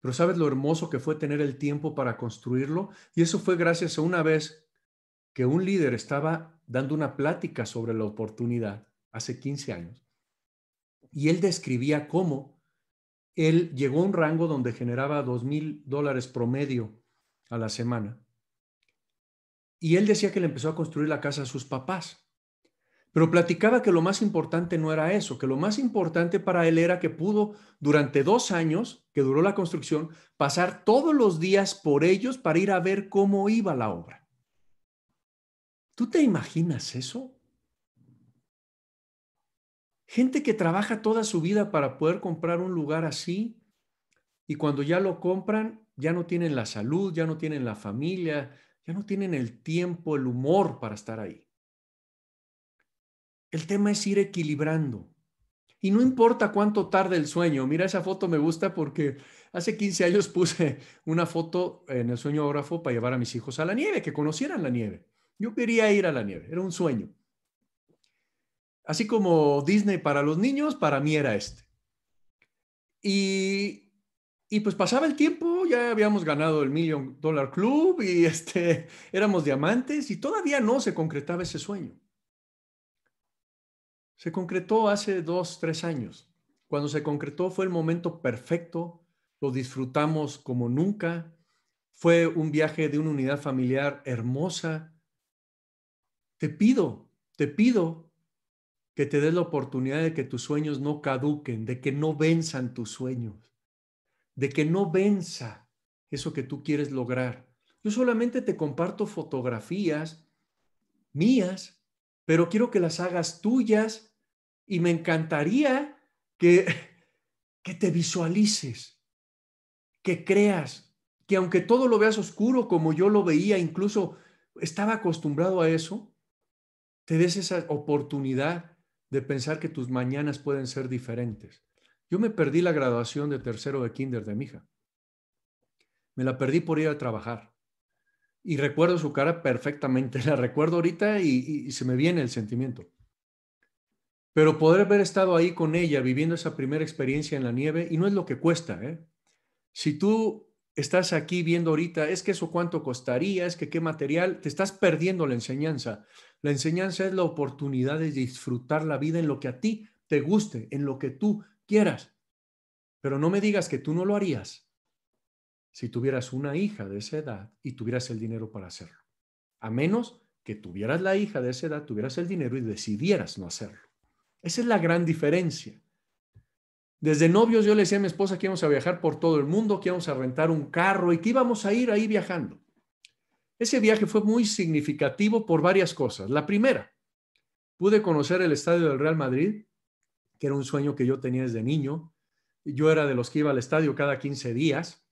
Pero ¿sabes lo hermoso que fue tener el tiempo para construirlo? Y eso fue gracias a una vez que un líder estaba dando una plática sobre la oportunidad hace 15 años. Y él describía cómo él llegó a un rango donde generaba dos mil dólares promedio a la semana. Y él decía que le empezó a construir la casa a sus papás. Pero platicaba que lo más importante no era eso, que lo más importante para él era que pudo, durante dos años que duró la construcción, pasar todos los días por ellos para ir a ver cómo iba la obra. ¿Tú te imaginas eso? Gente que trabaja toda su vida para poder comprar un lugar así y cuando ya lo compran, ya no tienen la salud, ya no tienen la familia, ya no tienen el tiempo, el humor para estar ahí. El tema es ir equilibrando. Y no importa cuánto tarde el sueño. Mira, esa foto me gusta porque hace 15 años puse una foto en el sueñógrafo para llevar a mis hijos a la nieve, que conocieran la nieve. Yo quería ir a la nieve, era un sueño. Así como Disney para los niños, para mí era este. Y, y pues pasaba el tiempo, ya habíamos ganado el Million Dollar Club y este, éramos diamantes y todavía no se concretaba ese sueño. Se concretó hace dos, tres años. Cuando se concretó fue el momento perfecto, lo disfrutamos como nunca, fue un viaje de una unidad familiar hermosa. Te pido, te pido que te des la oportunidad de que tus sueños no caduquen, de que no venzan tus sueños, de que no venza eso que tú quieres lograr. Yo solamente te comparto fotografías mías pero quiero que las hagas tuyas y me encantaría que, que te visualices, que creas, que aunque todo lo veas oscuro como yo lo veía, incluso estaba acostumbrado a eso, te des esa oportunidad de pensar que tus mañanas pueden ser diferentes. Yo me perdí la graduación de tercero de kinder de mi hija. Me la perdí por ir a trabajar. Y recuerdo su cara perfectamente. La recuerdo ahorita y, se me viene el sentimiento. Pero poder haber estado ahí con ella, viviendo esa primera experiencia en la nieve, y no es lo que cuesta, ¿eh? Si tú estás aquí viendo ahorita, es que eso cuánto costaría, es que qué material, te estás perdiendo la enseñanza. La enseñanza es la oportunidad de disfrutar la vida en lo que a ti te guste, en lo que tú quieras. Pero no me digas que tú no lo harías si tuvieras una hija de esa edad y tuvieras el dinero para hacerlo. A menos que tuvieras la hija de esa edad, tuvieras el dinero y decidieras no hacerlo. Esa es la gran diferencia. Desde novios yo le decía a mi esposa que íbamos a viajar por todo el mundo, que íbamos a rentar un carro y que íbamos a ir ahí viajando. Ese viaje fue muy significativo por varias cosas. La primera, pude conocer el estadio del Real Madrid, que era un sueño que yo tenía desde niño. Yo era de los que iba al estadio cada 15 días.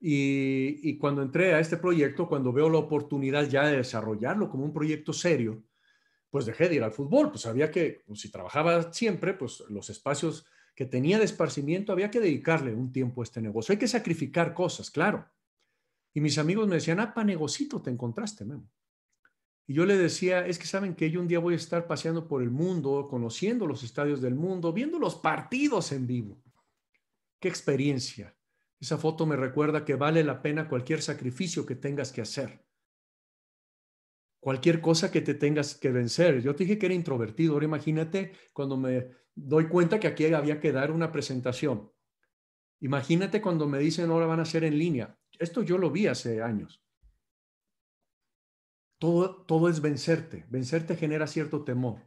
Y, cuando entré a este proyecto, cuando veo la oportunidad ya de desarrollarlo como un proyecto serio, pues dejé de ir al fútbol. Pues sabía que pues, si trabajaba siempre, pues los espacios que tenía de esparcimiento, había que dedicarle un tiempo a este negocio. Hay que sacrificar cosas, claro. Y mis amigos me decían, ah, pa negocito te encontraste, Memo. Y yo le decía, es que saben que yo un día voy a estar paseando por el mundo, conociendo los estadios del mundo, viendo los partidos en vivo. Qué experiencia. Esa foto me recuerda que vale la pena cualquier sacrificio que tengas que hacer. Cualquier cosa que te tengas que vencer. Yo te dije que era introvertido. Ahora imagínate cuando me doy cuenta que aquí había que dar una presentación. Imagínate cuando me dicen ahora van a ser en línea. Esto yo lo vi hace años. Todo, todo es vencerte. Vencerte genera cierto temor.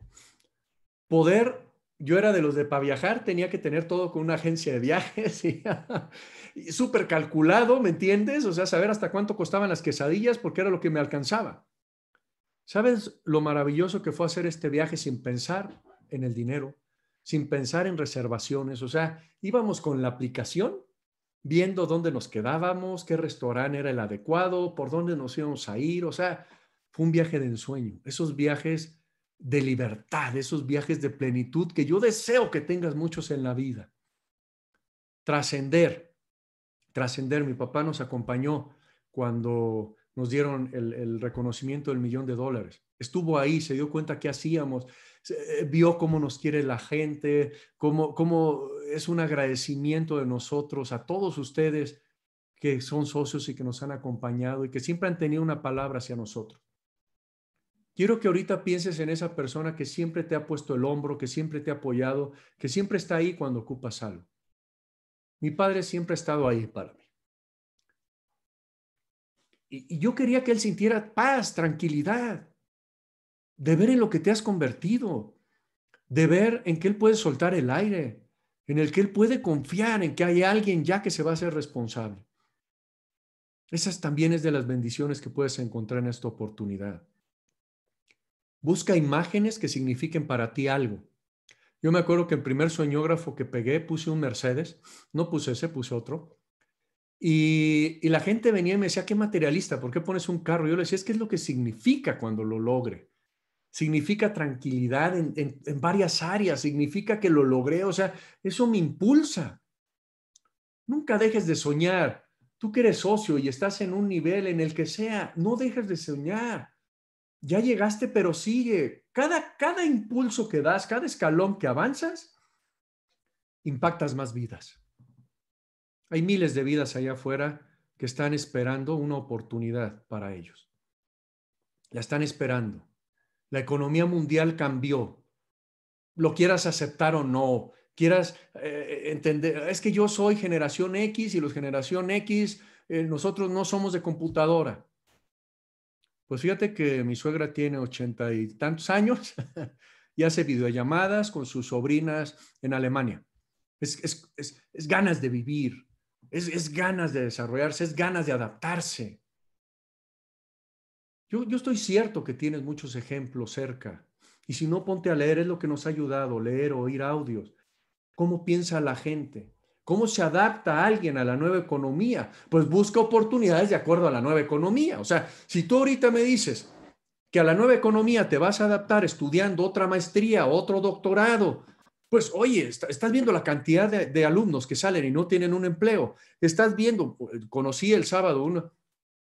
Poder, yo era de los de para viajar, tenía que tener todo con una agencia de viajes y, y súper calculado, ¿me entiendes? O sea, saber hasta cuánto costaban las quesadillas porque era lo que me alcanzaba. ¿Sabes lo maravilloso que fue hacer este viaje sin pensar en el dinero? sin pensar en reservaciones. O sea, íbamos con la aplicación viendo dónde nos quedábamos, qué restaurante era el adecuado, por dónde nos íbamos a ir. O sea, fue un viaje de ensueño. Esos viajes de libertad, esos viajes de plenitud que yo deseo que tengas muchos en la vida. Trascender, trascender. Mi papá nos acompañó cuando nos dieron el, reconocimiento del millón de dólares. Estuvo ahí, se dio cuenta qué hacíamos, vio cómo nos quiere la gente, cómo, cómo es un agradecimiento de nosotros a todos ustedes que son socios y que nos han acompañado y que siempre han tenido una palabra hacia nosotros. Quiero que ahorita pienses en esa persona que siempre te ha puesto el hombro, que siempre te ha apoyado, que siempre está ahí cuando ocupas algo. Mi padre siempre ha estado ahí para mí. Y yo quería que él sintiera paz, tranquilidad de ver en lo que te has convertido, de ver en que Él puede soltar el aire, en el que Él puede confiar en que hay alguien ya que se va a hacer responsable. Esas también es de las bendiciones que puedes encontrar en esta oportunidad. Busca imágenes que signifiquen para ti algo. Yo me acuerdo que el primer soñógrafo que pegué puse un Mercedes, no puse ese, puse otro. Y, y, la gente venía y me decía, qué materialista, ¿por qué pones un carro? Yo le decía, es que es lo que significa cuando lo logre significa tranquilidad en, varias áreas, significa que lo logré, o sea, eso me impulsa. Nunca dejes de soñar. Tú que eres socio y estás en un nivel en el que sea, no dejes de soñar. Ya llegaste, pero sigue. Cada, cada impulso que das, cada escalón que avanzas, impactas más vidas. Hay miles de vidas allá afuera que están esperando una oportunidad para ellos. La están esperando. La economía mundial cambió. Lo quieras aceptar o no, quieras eh, entender, es que yo soy generación X y los generación X, eh, nosotros no somos de computadora. Pues fíjate que mi suegra tiene ochenta y tantos años y hace videollamadas con sus sobrinas en Alemania. Es, es ganas de vivir, es, ganas de desarrollarse, es ganas de adaptarse. Yo, estoy cierto que tienes muchos ejemplos cerca. Y si no, ponte a leer, es lo que nos ha ayudado, leer, oír audios. ¿Cómo piensa la gente? ¿Cómo se adapta alguien a la nueva economía? Pues busca oportunidades de acuerdo a la nueva economía. O sea, si tú ahorita me dices que a la nueva economía te vas a adaptar estudiando otra maestría, otro doctorado, pues oye, estás viendo la cantidad de, alumnos que salen y no tienen un empleo. Estás viendo, conocí el sábado una,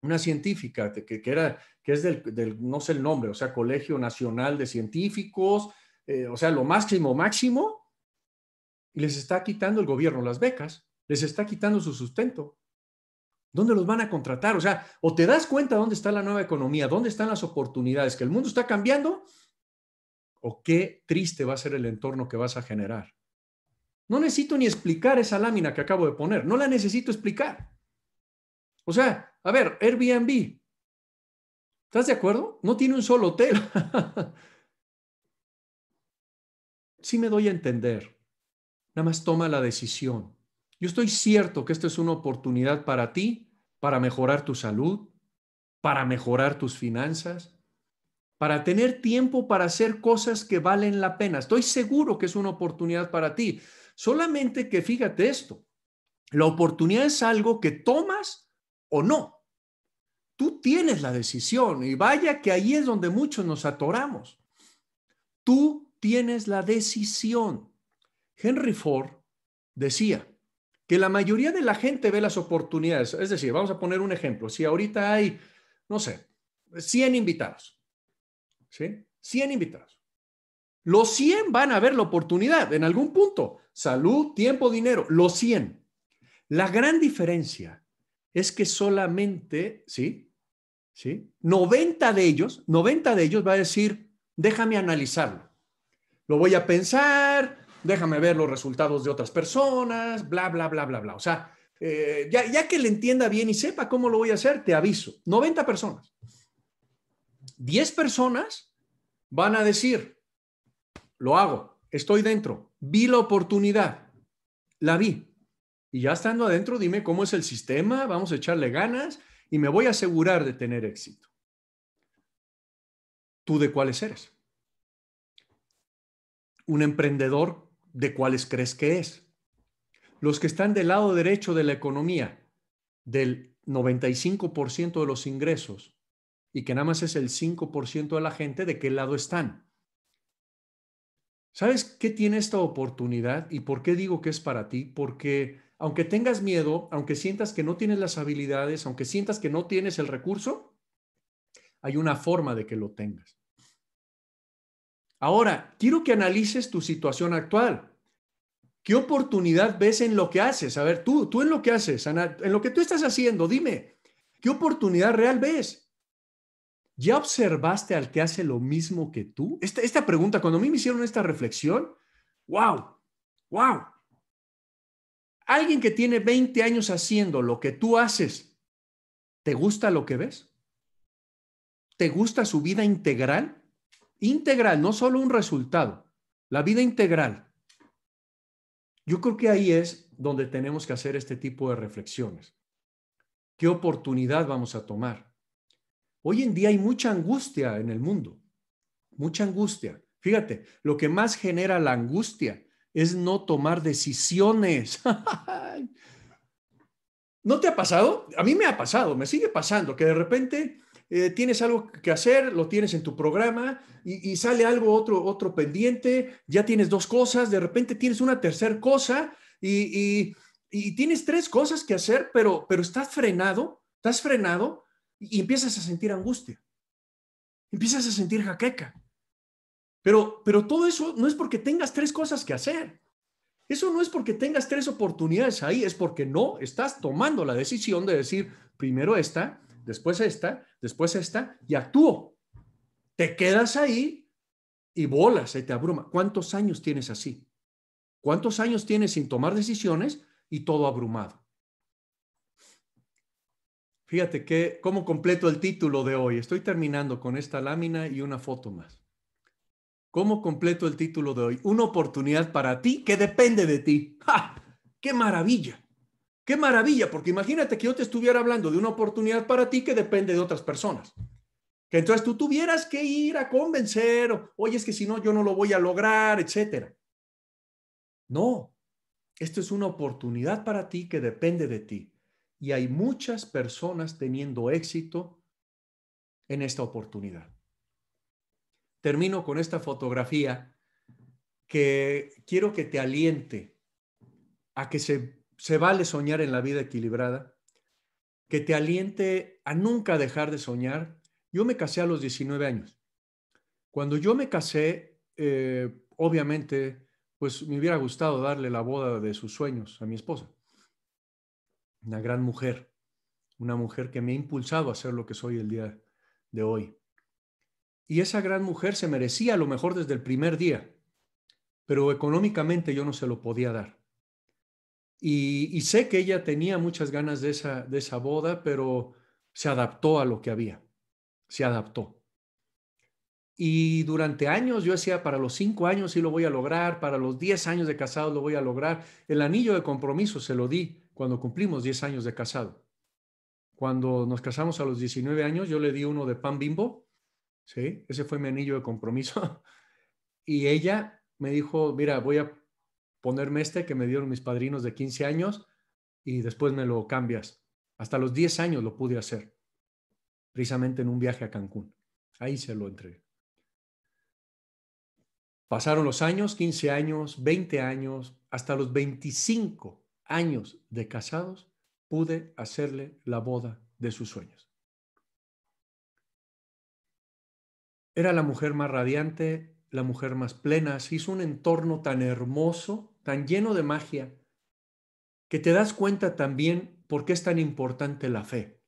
una científica que, era, que es del, no sé el nombre, o sea, Colegio Nacional de Científicos, eh, o sea, lo máximo, máximo, y les está quitando el gobierno las becas, les está quitando su sustento. ¿Dónde los van a contratar? O sea, o te das cuenta dónde está la nueva economía, dónde están las oportunidades, que el mundo está cambiando, o qué triste va a ser el entorno que vas a generar. No necesito ni explicar esa lámina que acabo de poner, no la necesito explicar. O sea, a ver, Airbnb, ¿estás de acuerdo? No tiene un solo hotel. sí me doy a entender. Nada más toma la decisión. Yo estoy cierto que esta es una oportunidad para ti, para mejorar tu salud, para mejorar tus finanzas, para tener tiempo para hacer cosas que valen la pena. Estoy seguro que es una oportunidad para ti. Solamente que fíjate esto, la oportunidad es algo que tomas o no. Tú tienes la decisión y vaya que ahí es donde muchos nos atoramos. Tú tienes la decisión. Henry Ford decía que la mayoría de la gente ve las oportunidades. Es decir, vamos a poner un ejemplo. Si ahorita hay, no sé, 100 invitados, ¿sí? 100 invitados. Los 100 van a ver la oportunidad en algún punto. Salud, tiempo, dinero, los 100. La gran diferencia es que solamente, ¿sí? ¿Sí? 90 de ellos, 90 de ellos va a decir, déjame analizarlo. Lo voy a pensar, déjame ver los resultados de otras personas, bla, bla, bla, bla, bla. O sea, eh, ya, ya que le entienda bien y sepa cómo lo voy a hacer, te aviso. 90 personas. 10 personas van a decir, lo hago, estoy dentro, vi la oportunidad, la vi. Y ya estando adentro, dime cómo es el sistema, vamos a echarle ganas y me voy a asegurar de tener éxito. ¿Tú de cuáles eres? Un emprendedor de cuáles crees que es. Los que están del lado derecho de la economía, del 95% de los ingresos, y que nada más es el 5% de la gente, ¿de qué lado están? ¿Sabes qué tiene esta oportunidad y por qué digo que es para ti? Porque aunque tengas miedo, aunque sientas que no tienes las habilidades, aunque sientas que no tienes el recurso, hay una forma de que lo tengas. Ahora, quiero que analices tu situación actual. ¿Qué oportunidad ves en lo que haces? A ver, tú, tú en lo que haces, Ana, en lo que tú estás haciendo, dime, ¿qué oportunidad real ves? ¿Ya observaste al que hace lo mismo que tú? Esta, esta pregunta, cuando a mí me hicieron esta reflexión, wow, wow. Alguien que tiene 20 años haciendo lo que tú haces, ¿te gusta lo que ves? ¿Te gusta su vida integral? Integral, no solo un resultado, la vida integral. Yo creo que ahí es donde tenemos que hacer este tipo de reflexiones. ¿Qué oportunidad vamos a tomar? Hoy en día hay mucha angustia en el mundo, mucha angustia. Fíjate, lo que más genera la angustia es no tomar decisiones. ¿No te ha pasado? A mí me ha pasado, me sigue pasando, que de repente eh, tienes algo que hacer, lo tienes en tu programa y, sale algo otro, otro pendiente, ya tienes dos cosas, de repente tienes una tercera cosa y, tienes tres cosas que hacer, pero, pero estás frenado, estás frenado y empiezas a sentir angustia, empiezas a sentir jaqueca. Pero, pero todo eso no es porque tengas tres cosas que hacer. Eso no es porque tengas tres oportunidades ahí, es porque no estás tomando la decisión de decir primero esta, después esta, después esta, y actúo. Te quedas ahí y bolas, se te abruma. ¿Cuántos años tienes así? ¿Cuántos años tienes sin tomar decisiones y todo abrumado? Fíjate que, cómo completo el título de hoy. Estoy terminando con esta lámina y una foto más. ¿Cómo completo el título de hoy? Una oportunidad para ti que depende de ti. ¡Ja! ¡Qué maravilla! Qué maravilla, porque imagínate que yo te estuviera hablando de una oportunidad para ti que depende de otras personas. Que entonces tú tuvieras que ir a convencer, oye, es que si no, yo no lo voy a lograr, etcétera. No, Esto es una oportunidad para ti que depende de ti. Y hay muchas personas teniendo éxito en esta oportunidad. Termino con esta fotografía que quiero que te aliente a que se, se vale soñar en la vida equilibrada, que te aliente a nunca dejar de soñar. Yo me casé a los 19 años. Cuando yo me casé, eh, obviamente, pues me hubiera gustado darle la boda de sus sueños a mi esposa. Una gran mujer, una mujer que me ha impulsado a ser lo que soy el día de hoy. Y esa gran mujer se merecía lo mejor desde el primer día, pero económicamente yo no se lo podía dar. Y, sé que ella tenía muchas ganas de esa, de esa boda, pero se adaptó a lo que había, se adaptó. Y durante años yo decía, para los cinco años sí lo voy a lograr, para los diez años de casado lo voy a lograr. El anillo de compromiso se lo di cuando cumplimos diez años de casado. Cuando nos casamos a los 19 años, yo le di uno de pan bimbo, ¿sí? Ese fue mi anillo de compromiso. Y ella me dijo, mira, voy a ponerme este que me dieron mis padrinos de 15 años y después me lo cambias. Hasta los 10 años lo pude hacer, precisamente en un viaje a Cancún. Ahí se lo entregué. Pasaron los años, 15 años, 20 años, hasta los 25 años de casados, pude hacerle la boda de sus sueños. Era la mujer más radiante, la mujer más plena, se hizo un entorno tan hermoso tan lleno de magia, que te das cuenta también por qué es tan importante la fe.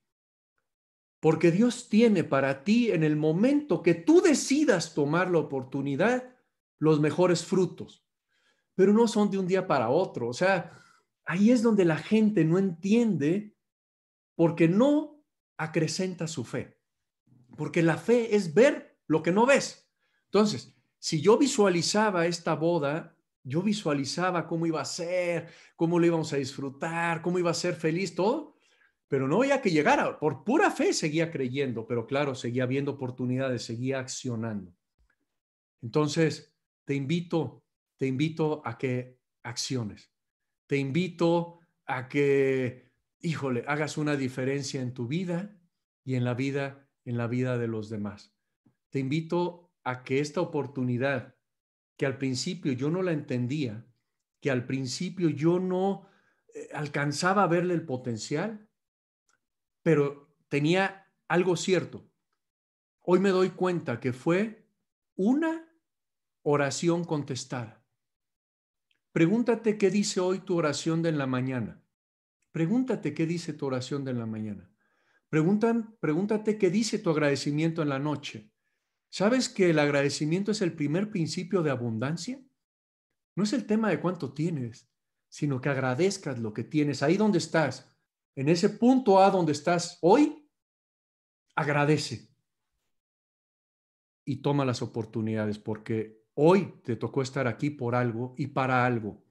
Porque Dios tiene para ti en el momento que tú decidas tomar la oportunidad los mejores frutos, pero no son de un día para otro. O sea, ahí es donde la gente no entiende porque no acrecenta su fe. Porque la fe es ver lo que no ves. Entonces, si yo visualizaba esta boda yo visualizaba cómo iba a ser, cómo lo íbamos a disfrutar, cómo iba a ser feliz, todo, pero no había que llegara. Por pura fe seguía creyendo, pero claro, seguía viendo oportunidades, seguía accionando. Entonces, te invito, te invito a que acciones. Te invito a que, híjole, hagas una diferencia en tu vida y en la vida, en la vida de los demás. Te invito a que esta oportunidad que al principio yo no la entendía, que al principio yo no eh, alcanzaba a verle el potencial, pero tenía algo cierto. Hoy me doy cuenta que fue una oración contestada. Pregúntate qué dice hoy tu oración de en la mañana. Pregúntate qué dice tu oración de en la mañana. pregúntate qué dice tu agradecimiento en la noche. ¿Sabes que el agradecimiento es el primer principio de abundancia? No es el tema de cuánto tienes, sino que agradezcas lo que tienes ahí donde estás, en ese punto A donde estás hoy, agradece y toma las oportunidades porque hoy te tocó estar aquí por algo y para algo.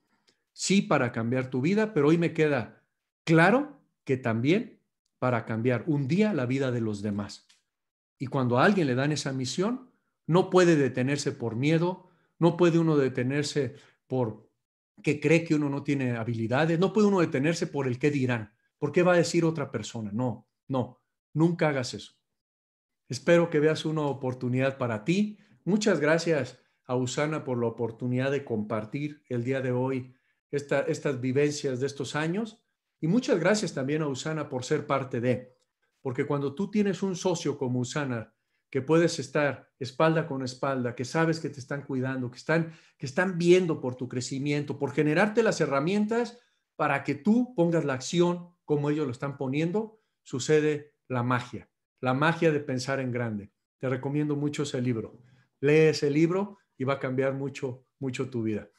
Sí, para cambiar tu vida, pero hoy me queda claro que también para cambiar un día la vida de los demás. Y cuando a alguien le dan esa misión, no puede detenerse por miedo, no puede uno detenerse por que cree que uno no tiene habilidades, no puede uno detenerse por el qué dirán, por qué va a decir otra persona. No, no, nunca hagas eso. Espero que veas una oportunidad para ti. Muchas gracias a Usana por la oportunidad de compartir el día de hoy estas vivencias de estos años. Y muchas gracias también a Usana por ser parte de. Porque cuando tú tienes un socio como Usana, que puedes estar espalda con espalda, que sabes que te están cuidando, que están, que están viendo por tu crecimiento, por generarte las herramientas para que tú pongas la acción como ellos lo están poniendo, sucede la magia, la magia de pensar en grande. Te recomiendo mucho ese libro. Lee ese libro y va a cambiar mucho, mucho tu vida.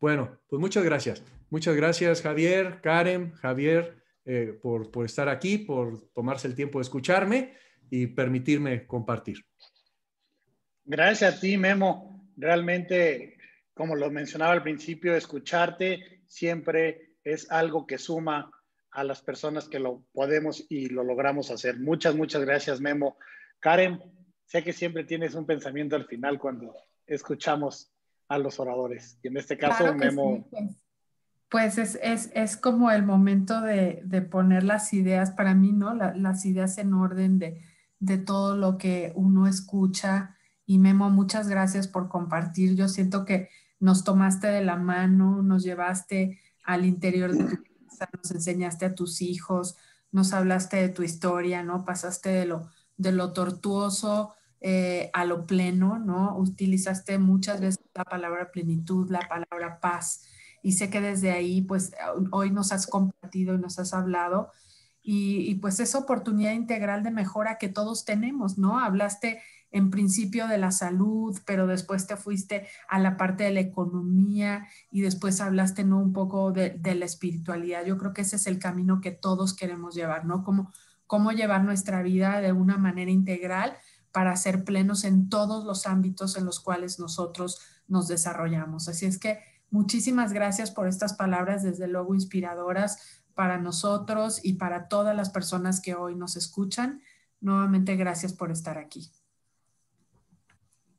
Bueno, pues muchas gracias. Muchas gracias, Javier, Karen, Javier. Eh, por, por estar aquí, por tomarse el tiempo de escucharme y permitirme compartir. Gracias a ti, Memo. Realmente, como lo mencionaba al principio, escucharte siempre es algo que suma a las personas que lo podemos y lo logramos hacer. Muchas, muchas gracias, Memo. Karen, sé que siempre tienes un pensamiento al final cuando escuchamos a los oradores. Y en este caso, Memo, pues. Pues es, es, es, como el momento de, de, poner las ideas, para mí, ¿no? las ideas en orden de, de, todo lo que uno escucha. Y Memo, muchas gracias por compartir. Yo siento que nos tomaste de la mano, nos llevaste al interior de tu casa, nos enseñaste a tus hijos, nos hablaste de tu historia, ¿no? Pasaste de lo, de lo tortuoso eh, a lo pleno, ¿no? Utilizaste muchas veces la palabra plenitud, la palabra paz y sé que desde ahí, pues hoy nos has compartido y nos has hablado. Y, pues esa oportunidad integral de mejora que todos tenemos, ¿no? Hablaste en principio de la salud, pero después te fuiste a la parte de la economía y después hablaste, ¿no? Un poco de, de la espiritualidad. Yo creo que ese es el camino que todos queremos llevar, ¿no? Como, cómo llevar nuestra vida de una manera integral para ser plenos en todos los ámbitos en los cuales nosotros nos desarrollamos. Así es que Muchísimas gracias por estas palabras, desde luego inspiradoras para nosotros y para todas las personas que hoy nos escuchan. Nuevamente, gracias por estar aquí.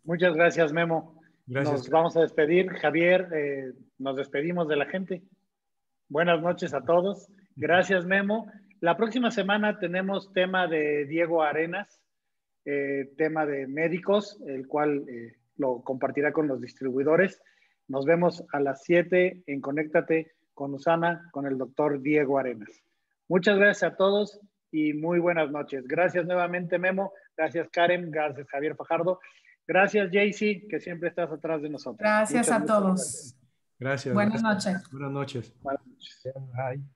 Muchas gracias, Memo. Nos vamos a despedir. Javier, eh, nos despedimos de la gente. Buenas noches a todos. Gracias, Memo. La próxima semana tenemos tema de Diego Arenas, eh, tema de médicos, el cual eh, lo compartirá con los distribuidores. Nos vemos a las 7 en Conéctate con Usana con el doctor Diego Arenas. Muchas gracias a todos y muy buenas noches. Gracias nuevamente Memo, gracias Karen, gracias Javier Fajardo, gracias Jaycee, que siempre estás atrás de nosotros. Gracias a todos. Gracias. Buenas noches. Buenas noches. Buenas noches.